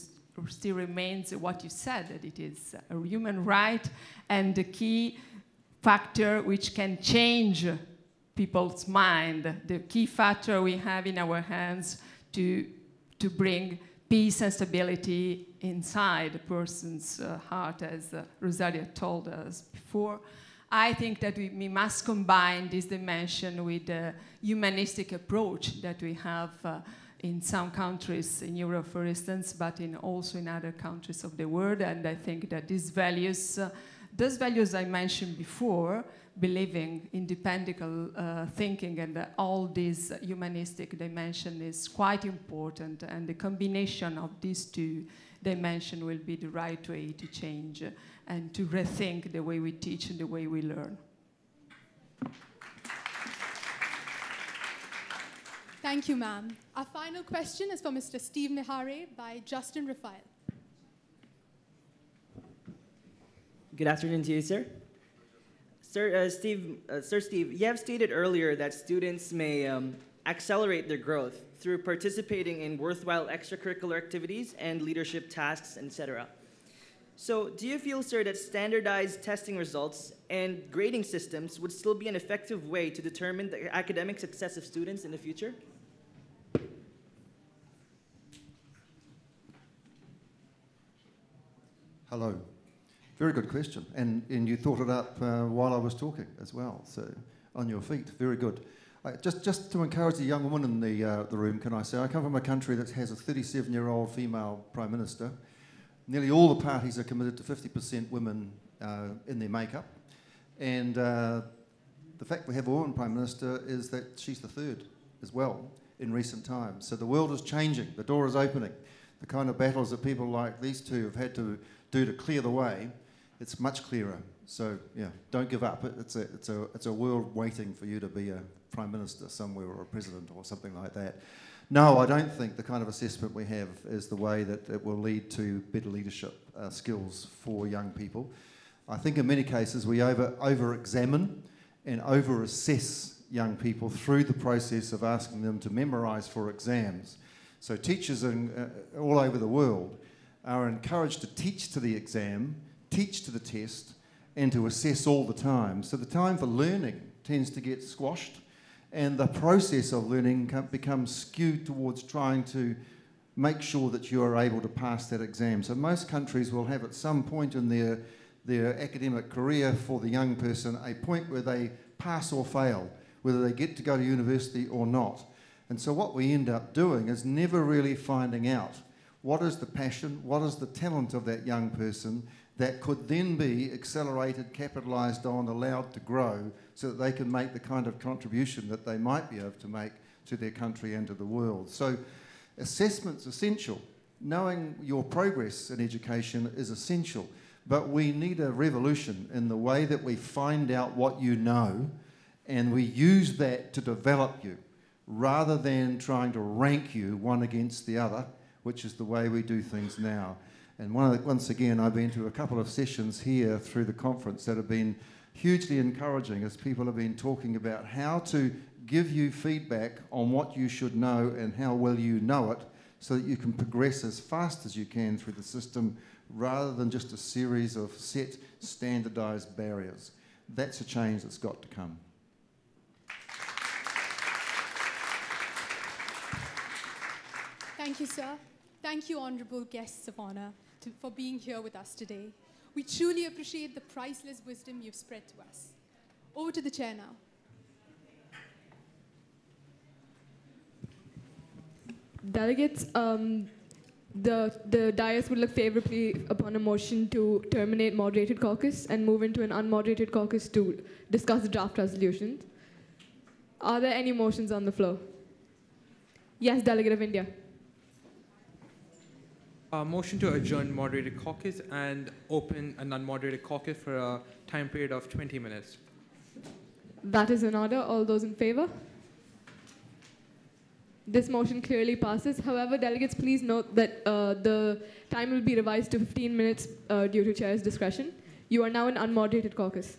still remains what you said, that it is a human right and the key factor which can change people's mind, the key factor we have in our hands to, to bring peace and stability inside a person's uh, heart, as uh, Rosalia told us before. I think that we, we, must combine this dimension with the humanistic approach that we have uh, in some countries in Europe, for instance, but in also in other countries of the world. And I think that these values, uh, those values I mentioned before, believing independent uh, thinking and uh, all this humanistic dimension is quite important. And the combination of these two dimensions will be the right way to change and to rethink the way we teach and the way we learn. Thank you, ma'am. Our final question is for Mr. Steve Maharey by Justin Raphael. Good afternoon to you, sir. Sir, uh, Steve, uh, Sir Steve, you have stated earlier that students may um, accelerate their growth through participating in worthwhile extracurricular activities and leadership tasks, etc. So, do you feel, sir, that standardized testing results and grading systems would still be an effective way to determine the academic success of students in the future? Hello. Very good question. And, and you thought it up uh, while I was talking as well. So, on your feet. Very good. I, just, just to encourage the young woman in the, uh, the room, can I say, I come from a country that has a 37 year old female Prime Minister. Nearly all the parties are committed to 50% women uh, in their makeup. And uh, the fact we have a woman Prime Minister is that she's the third as well in recent times. So the world is changing, the door is opening. The kind of battles that people like these two have had to do to clear the way, it's much clearer. So yeah, don't give up. It's a, it's a, it's a world waiting for you to be a prime minister somewhere or a president or something like that. No, I don't think the kind of assessment we have is the way that it will lead to better leadership uh, skills for young people. I think in many cases we over, over examine and over assess young people through the process of asking them to memorize for exams. So teachers in, uh, all over the world are encouraged to teach to the exam, teach to the test, and to assess all the time. So the time for learning tends to get squashed, and the process of learning becomes skewed towards trying to make sure that you are able to pass that exam. So most countries will have at some point in their, their academic career for the young person a point where they pass or fail, whether they get to go to university or not. And so what we end up doing is never really finding out what is the passion, what is the talent of that young person that could then be accelerated, capitalised on, allowed to grow so that they can make the kind of contribution that they might be able to make to their country and to the world. So assessment's essential. Knowing your progress in education is essential, but we need a revolution in the way that we find out what you know and we use that to develop you rather than trying to rank you one against the other which is the way we do things now. And the, once again, I've been to a couple of sessions here through the conference that have been hugely encouraging as people have been talking about how to give you feedback on what you should know and how well you know it so that you can progress as fast as you can through the system rather than just a series of set standardized barriers. That's a change that's got to come. Thank you, sir. Thank you, honorable guests of honor, to, for being here with us today. We truly appreciate the priceless wisdom you've spread to us. Over to the chair now. Delegates, um, the, the dais would look favorably upon a motion to terminate moderated caucus and move into an unmoderated caucus to discuss the draft resolutions. Are there any motions on the floor? Yes, Delegate of India. Uh, motion to adjourn moderated caucus and open an unmoderated caucus for a time period of 20 minutes. That is in order. All those in favor? This motion clearly passes. However, delegates, please note that uh, the time will be revised to 15 minutes uh, due to chair's discretion. You are now in unmoderated caucus.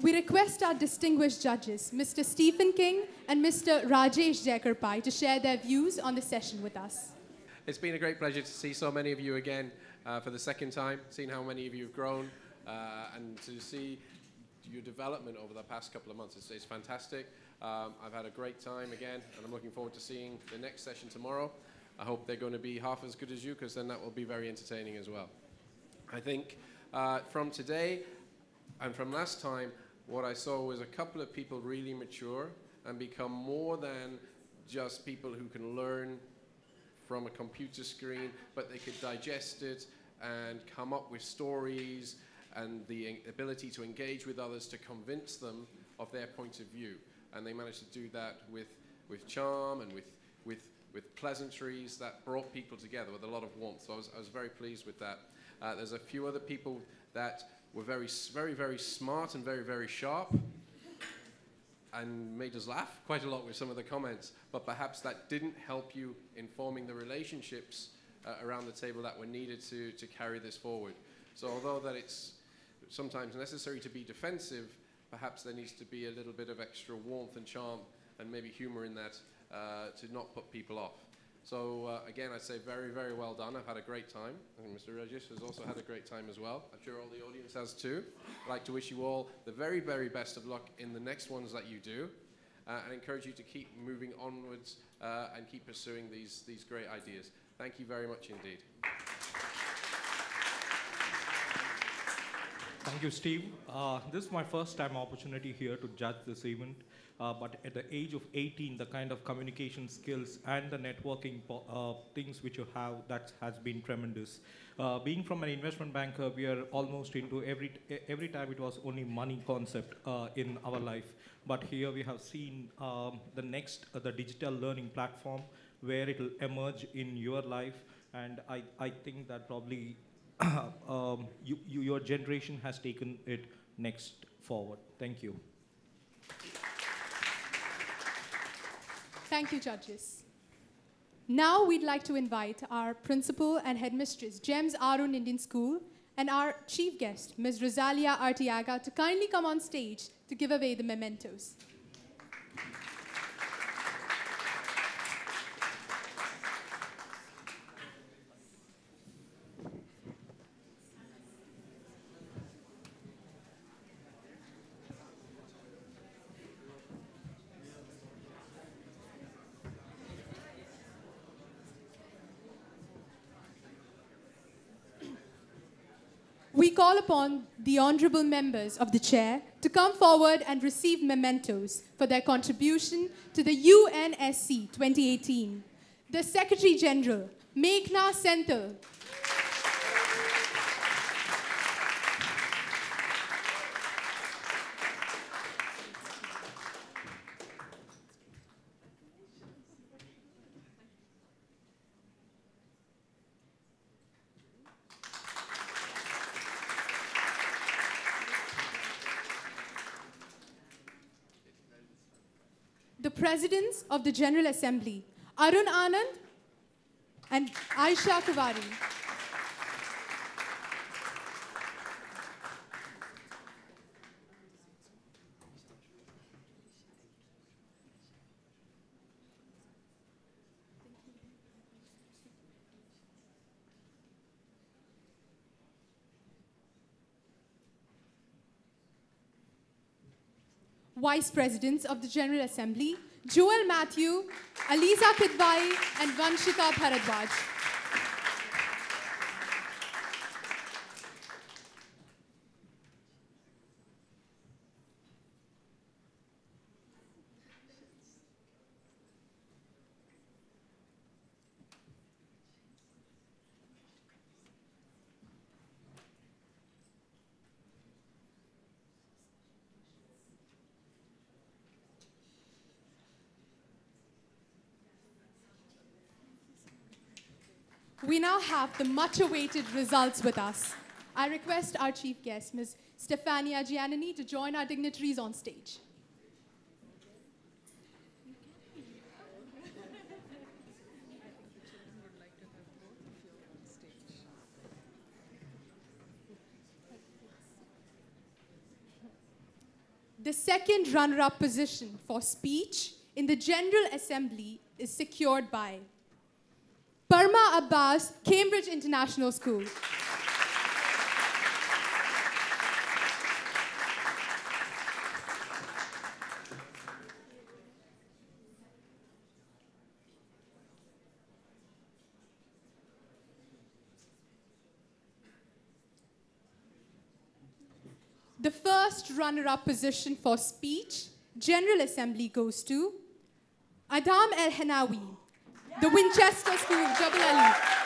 We request our distinguished judges, Mr. Stephen King and Mr. Rajesh Jakarpai, to share their views on the session with us. It's been a great pleasure to see so many of you again uh, for the second time, seeing how many of you have grown, uh, and to see your development over the past couple of months. It's, it's fantastic. Um, I've had a great time again, and I'm looking forward to seeing the next session tomorrow. I hope they're going to be half as good as you, because then that will be very entertaining as well. I think uh, from today and from last time, what I saw was a couple of people really mature and become more than just people who can learn from a computer screen, but they could digest it and come up with stories and the ability to engage with others to convince them of their point of view. And they managed to do that with, with charm and with, with, with pleasantries that brought people together with a lot of warmth. So I was, I was very pleased with that. Uh, there's a few other people that were very, very, very smart and very, very sharp and made us laugh quite a lot with some of the comments, but perhaps that didn't help you in forming the relationships uh, around the table that were needed to, to carry this forward. So although that it's sometimes necessary to be defensive, perhaps there needs to be a little bit of extra warmth and charm and maybe humor in that uh, to not put people off. So uh, again, I'd say very, very well done. I've had a great time. And Mr. Regis has also had a great time as well. I'm sure all the audience has too. I'd like to wish you all the very, very best of luck in the next ones that you do. Uh, and encourage you to keep moving onwards uh, and keep pursuing these, these great ideas. Thank you very much indeed. Thank you, Steve. Uh, this is my first time opportunity here to judge this event. Uh, but at the age of 18, the kind of communication skills and the networking uh, things which you have, that has been tremendous. Uh, being from an investment banker, we are almost into every, every time it was only money concept uh, in our life. But here we have seen um, the next, uh, the digital learning platform, where it will emerge in your life. And I, I think that probably um, you, you, your generation has taken it next forward. Thank you. Thank you, judges. Now we'd like to invite our principal and headmistress, GEMS Our Own Indian School, and our chief guest, Ms. Rosalia Arteaga, to kindly come on stage to give away the mementos. We call upon the honorable members of the chair to come forward and receive mementos for their contribution to the UNSC 2018. The Secretary General, Meghna Senthil. the presidents of the General Assembly, Arun Anand and Aisha Kavari. Vice Presidents of the General Assembly, Joel Matthew, Aliza Kidwai, and Vanshika Bharadwaj. We now have the much awaited results with us. I request our chief guest, Ms. Stefania Giannini, to join our dignitaries on stage. The second runner-up position for speech in the General Assembly is secured by Parma Abbas, Cambridge International School. The first runner-up position for speech, General Assembly goes to Adam El Hanawi, the Winchester School, Jebel Ali.